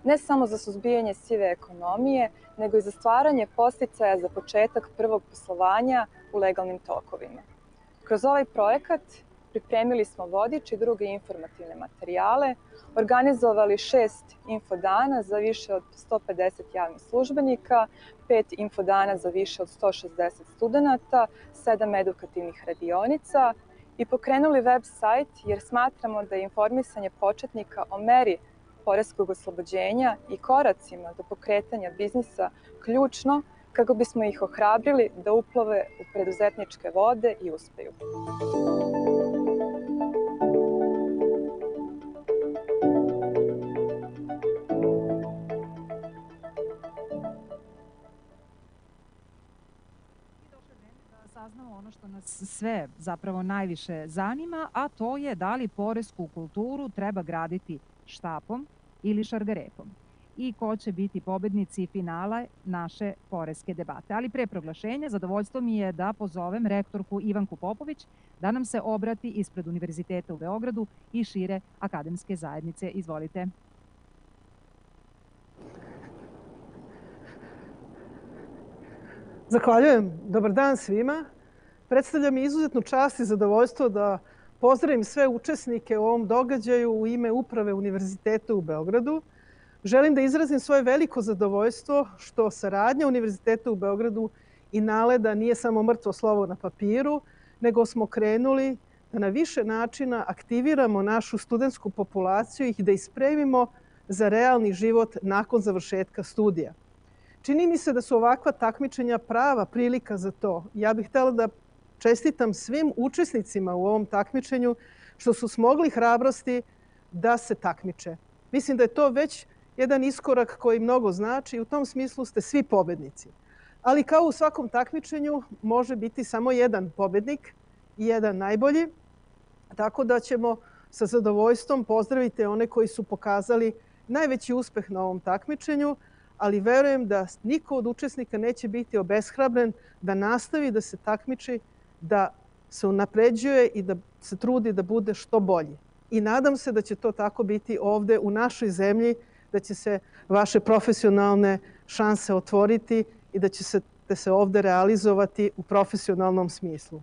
ne samo za suzbijanje sive ekonomije, nego i za stvaranje posticaja za početak prvog poslovanja u legalnim tokovima. Kroz ovaj projekat pripremili smo vodič i druge informativne materijale, organizovali šest infodana za više od 150 javnih službenika, pet infodana za više od 160 studenta, sedam edukativnih radionica i pokrenuli web sajt jer smatramo da je informisanje početnika o meri poreskog oslobođenja i koracima do pokretanja biznisa ključno kako bismo ih ohrabrili da uplove u preduzetničke vode i uspeju. Ono što nas sve zapravo najviše zanima, a to je da li poresku kulturu treba graditi štapom ili šargarepom i ko će biti pobednici finala naše poreske debate. Ali pre proglašenja, zadovoljstvo mi je da pozovem rektorku Ivanku Popović da nam se obrati ispred Univerziteta u Beogradu i šire akademske zajednice. Izvolite. Zahvaljujem. Dobar dan svima. Predstavlja mi izuzetnu čast i zadovoljstvo da pozdravim sve učesnike u ovom događaju u ime Uprave Univerziteta u Beogradu. Želim da izrazim svoje veliko zadovoljstvo što saradnja Univerziteta u Beogradu i naleda nije samo mrtvo slovo na papiru, nego smo krenuli da na više načina aktiviramo našu studentsku populaciju i da ispremimo za realni život nakon završetka studija. Čini mi se da su ovakva takmičenja prava prilika za to. Ja bih htela da čestitam svim učesnicima u ovom takmičenju što su smogli hrabrosti da se takmiče. Mislim da je to već jedan iskorak koji mnogo znači i u tom smislu ste svi pobednici. Ali kao u svakom takmičenju može biti samo jedan pobednik i jedan najbolji, tako da ćemo sa zadovoljstvom pozdraviti one koji su pokazali najveći uspeh na ovom takmičenju, ali verujem da niko od učesnika neće biti obeshrabren da nastavi da se takmiči, da se unapređuje i da se trudi da bude što bolji. I nadam se da će to tako biti ovde u našoj zemlji, da će se vaše profesionalne šanse otvoriti i da će se te se ovde realizovati u profesionalnom smislu.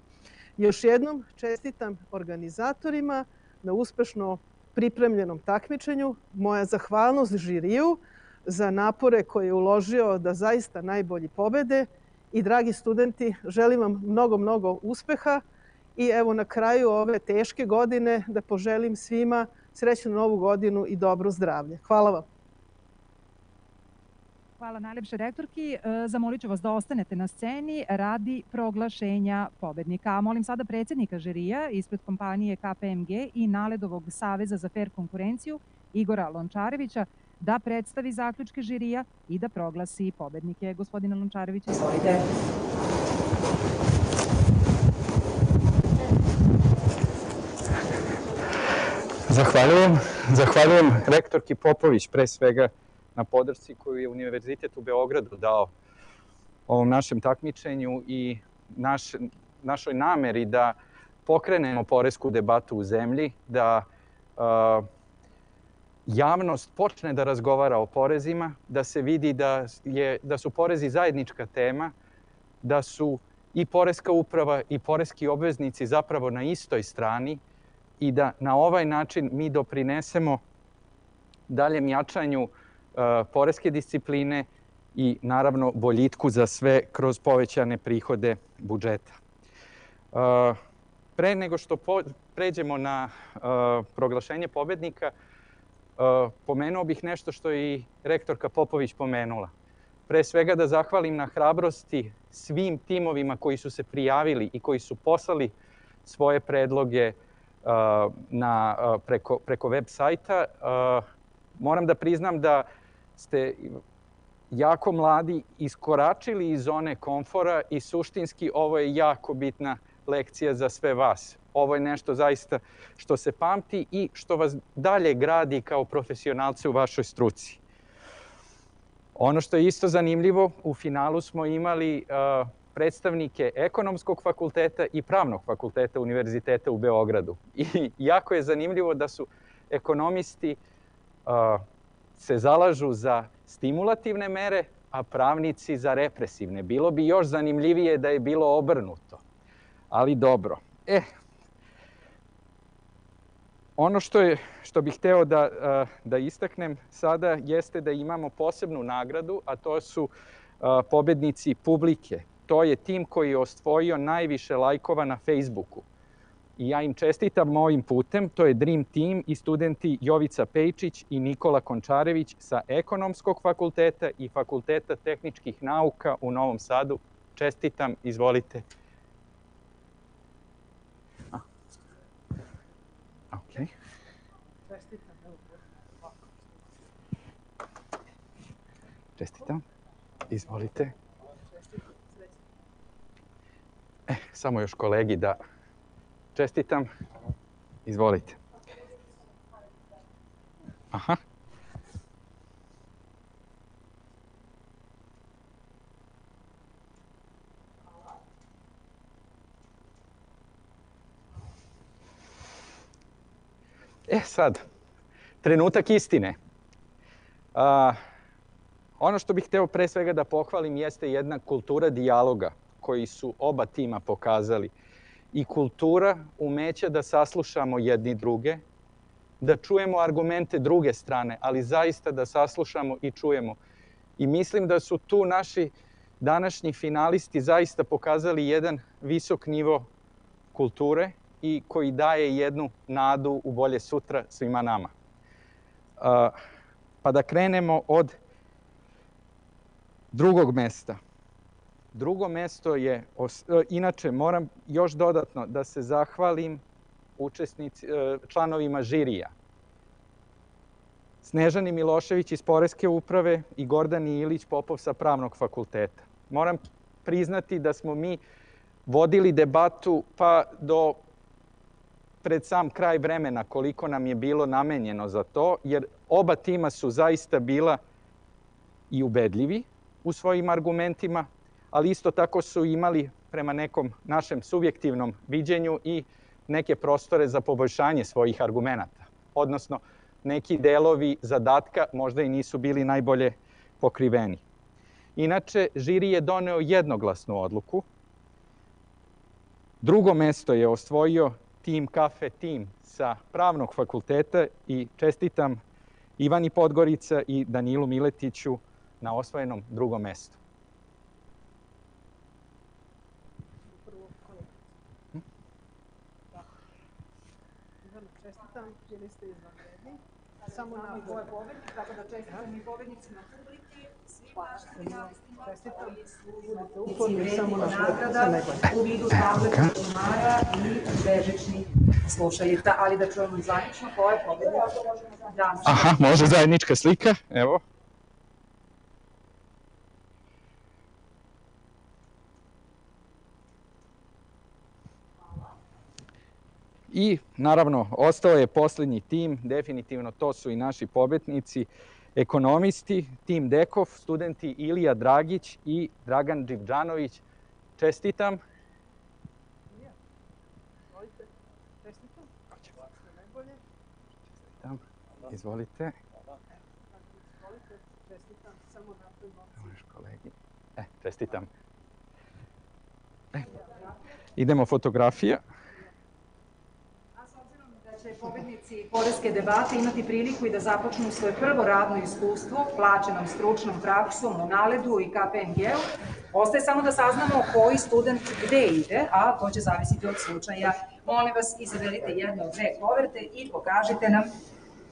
Još jednom čestitam organizatorima na uspešno pripremljenom takmičenju. Moja zahvalnost žiriju za napore koje je uložio da zaista najbolji pobede i dragi studenti, želim vam mnogo, mnogo uspeha i evo na kraju ove teške godine da poželim svima srećnu novu godinu i dobro zdravlje. Hvala vam. Hvala najlepše rektorki. E, zamolit ću vas da ostanete na sceni radi proglašenja pobednika. Molim sada predsednika žirija ispred kompanije KPMG i Naledovog saveza za fair konkurenciju Igora Lončarevića da predstavi zaključke žirija i da proglasi pobednike. Gospodine Lončarević, izvolite. Zahvaljujem. Zahvaljujem rektorki Popović pre svega na podršci koju je Univerzitet u Beogradu dao ovom našem takmičenju i naš, našoj nameri da pokrenemo poresku debatu u zemlji, da uh, javnost počne da razgovara o porezima, da se vidi da, je, da su porezi zajednička tema, da su i poreska uprava i poreski obveznici zapravo na istoj strani i da na ovaj način mi doprinesemo daljem jačanju uh, poreske discipline i naravno boljitku za sve kroz povećane prihode budžeta. Uh, pre nego što po, pređemo na uh, proglašenje pobednika, pomenuo bih nešto što je i rektorka Popović pomenula. Pre svega da zahvalim na hrabrosti svim timovima koji su se prijavili i koji su poslali svoje predloge uh, na, uh, preko, preko web sajta. Moram da priznam da ste jako mladi iskoračili iz zone komfora i suštinski ovo je jako bitna lekcija za sve vas. Ovo je nešto zaista što se pamti i što vas dalje gradi kao profesionalce u vašoj struci. Ono što je isto zanimljivo, u finalu smo imali uh, predstavnike ekonomskog fakulteta i pravnog fakulteta Univerziteta u Beogradu. I jako je zanimljivo da su ekonomisti uh, se zalažu za stimulativne mere, a pravnici za represivne. Bilo bi još zanimljivije da je bilo obrnuto. Ali dobro. E, Ono što, je, što bih hteo da, da istaknem sada jeste da imamo posebnu nagradu, a to su pobednici publike. To je tim koji je osvojio najviše lajkova na Facebooku. I ja im čestitam mojim putem, to je Dream Team i studenti Jovica Pejčić i Nikola Končarević sa Ekonomskog fakulteta i Fakulteta tehničkih nauka u Novom Sadu. Čestitam, izvolite. Okay. Čestitam. Izvolite. E, samo još kolegi da čestitam. Izvolite. Aha. E sad, trenutak istine. A, ono što bih hteo pre svega da pohvalim jeste jedna kultura dijaloga koji su oba tima pokazali. I kultura umeća da saslušamo jedni druge, da čujemo argumente druge strane, ali zaista da saslušamo i čujemo. I mislim da su tu naši današnji finalisti zaista pokazali jedan visok nivo kulture i koji daje jednu nadu u bolje sutra svima nama. Pa da krenemo od drugog mesta. Drugo mesto je, e, inače moram još dodatno da se zahvalim učesnici, e, članovima žirija. Snežani Milošević iz Poreske uprave i Gordani Ilić Popov sa Pravnog fakulteta. Moram priznati da smo mi vodili debatu pa do pred sam kraj vremena koliko nam je bilo namenjeno za to, jer oba tima su zaista bila i ubedljivi u svojim argumentima, ali isto tako su imali prema nekom našem subjektivnom viđenju i neke prostore za poboljšanje svojih argumenta. Odnosno, neki delovi zadatka možda i nisu bili najbolje pokriveni. Inače, žiri je doneo jednoglasnu odluku. Drugo mesto je osvojio tim Kafe Tim sa Pravnog fakulteta i čestitam Ivani Podgorica i Danilu Miletiću na osvojenom drugom mestu. Čestitam, bili ste izvanredni. Samo na dvoje pobednik, tako da čestitam i pobednicima publike, u ali da čujemo ko je danas. Aha, može zajednička slika, evo. I naravno, ostao je poslednji tim, definitivno to su i naši pobetnici, ekonomisti, tim Dekov, studenti Ilija Dragić i Dragan Đivđanović. Čestitam. Čestitam. Izvolite. Možeš kolegi. E, čestitam. E, idemo fotografija će pobednici poreske debate imati priliku i da započnu svoje prvo radno iskustvo plaćenom stručnom praksom u Naledu i KPMG-u. Ostaje samo da saznamo koji student gde ide, a to će zavisiti od slučaja. Molim vas, izaberite jednu od dve koverte i pokažite nam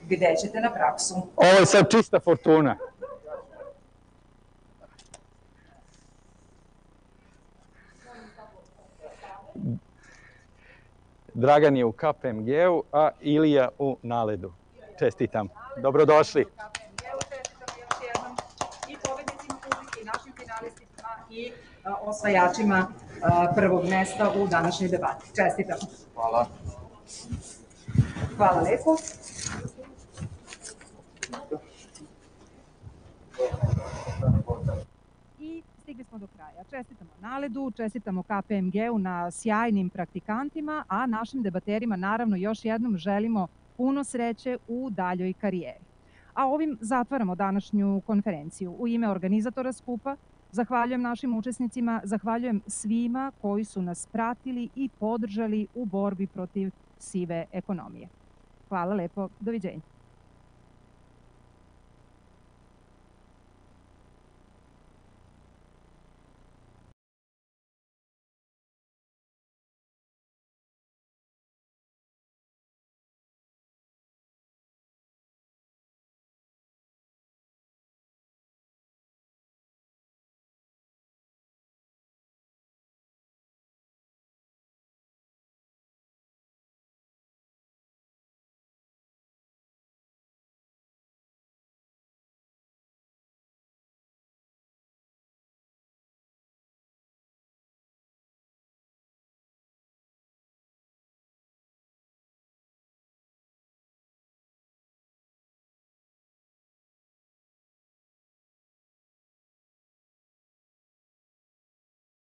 gde ćete na praksu. Ovo je sad čista fortuna. Dragan je u KPMG-u, a Ilija u Naledu. Čestitam. Dobrodošli. I osvajačima prvog mesta u današnjoj debati. Čestitam. Hvala. Hvala lepo. I stigli smo do kraja. Čestitamo Naledu, čestitamo KPMG-u na sjajnim praktikantima, a našim debaterima naravno još jednom želimo puno sreće u daljoj karijeri. A ovim zatvaramo današnju konferenciju. U ime organizatora skupa zahvaljujem našim učesnicima, zahvaljujem svima koji su nas pratili i podržali u borbi protiv sive ekonomije. Hvala lepo, doviđenja.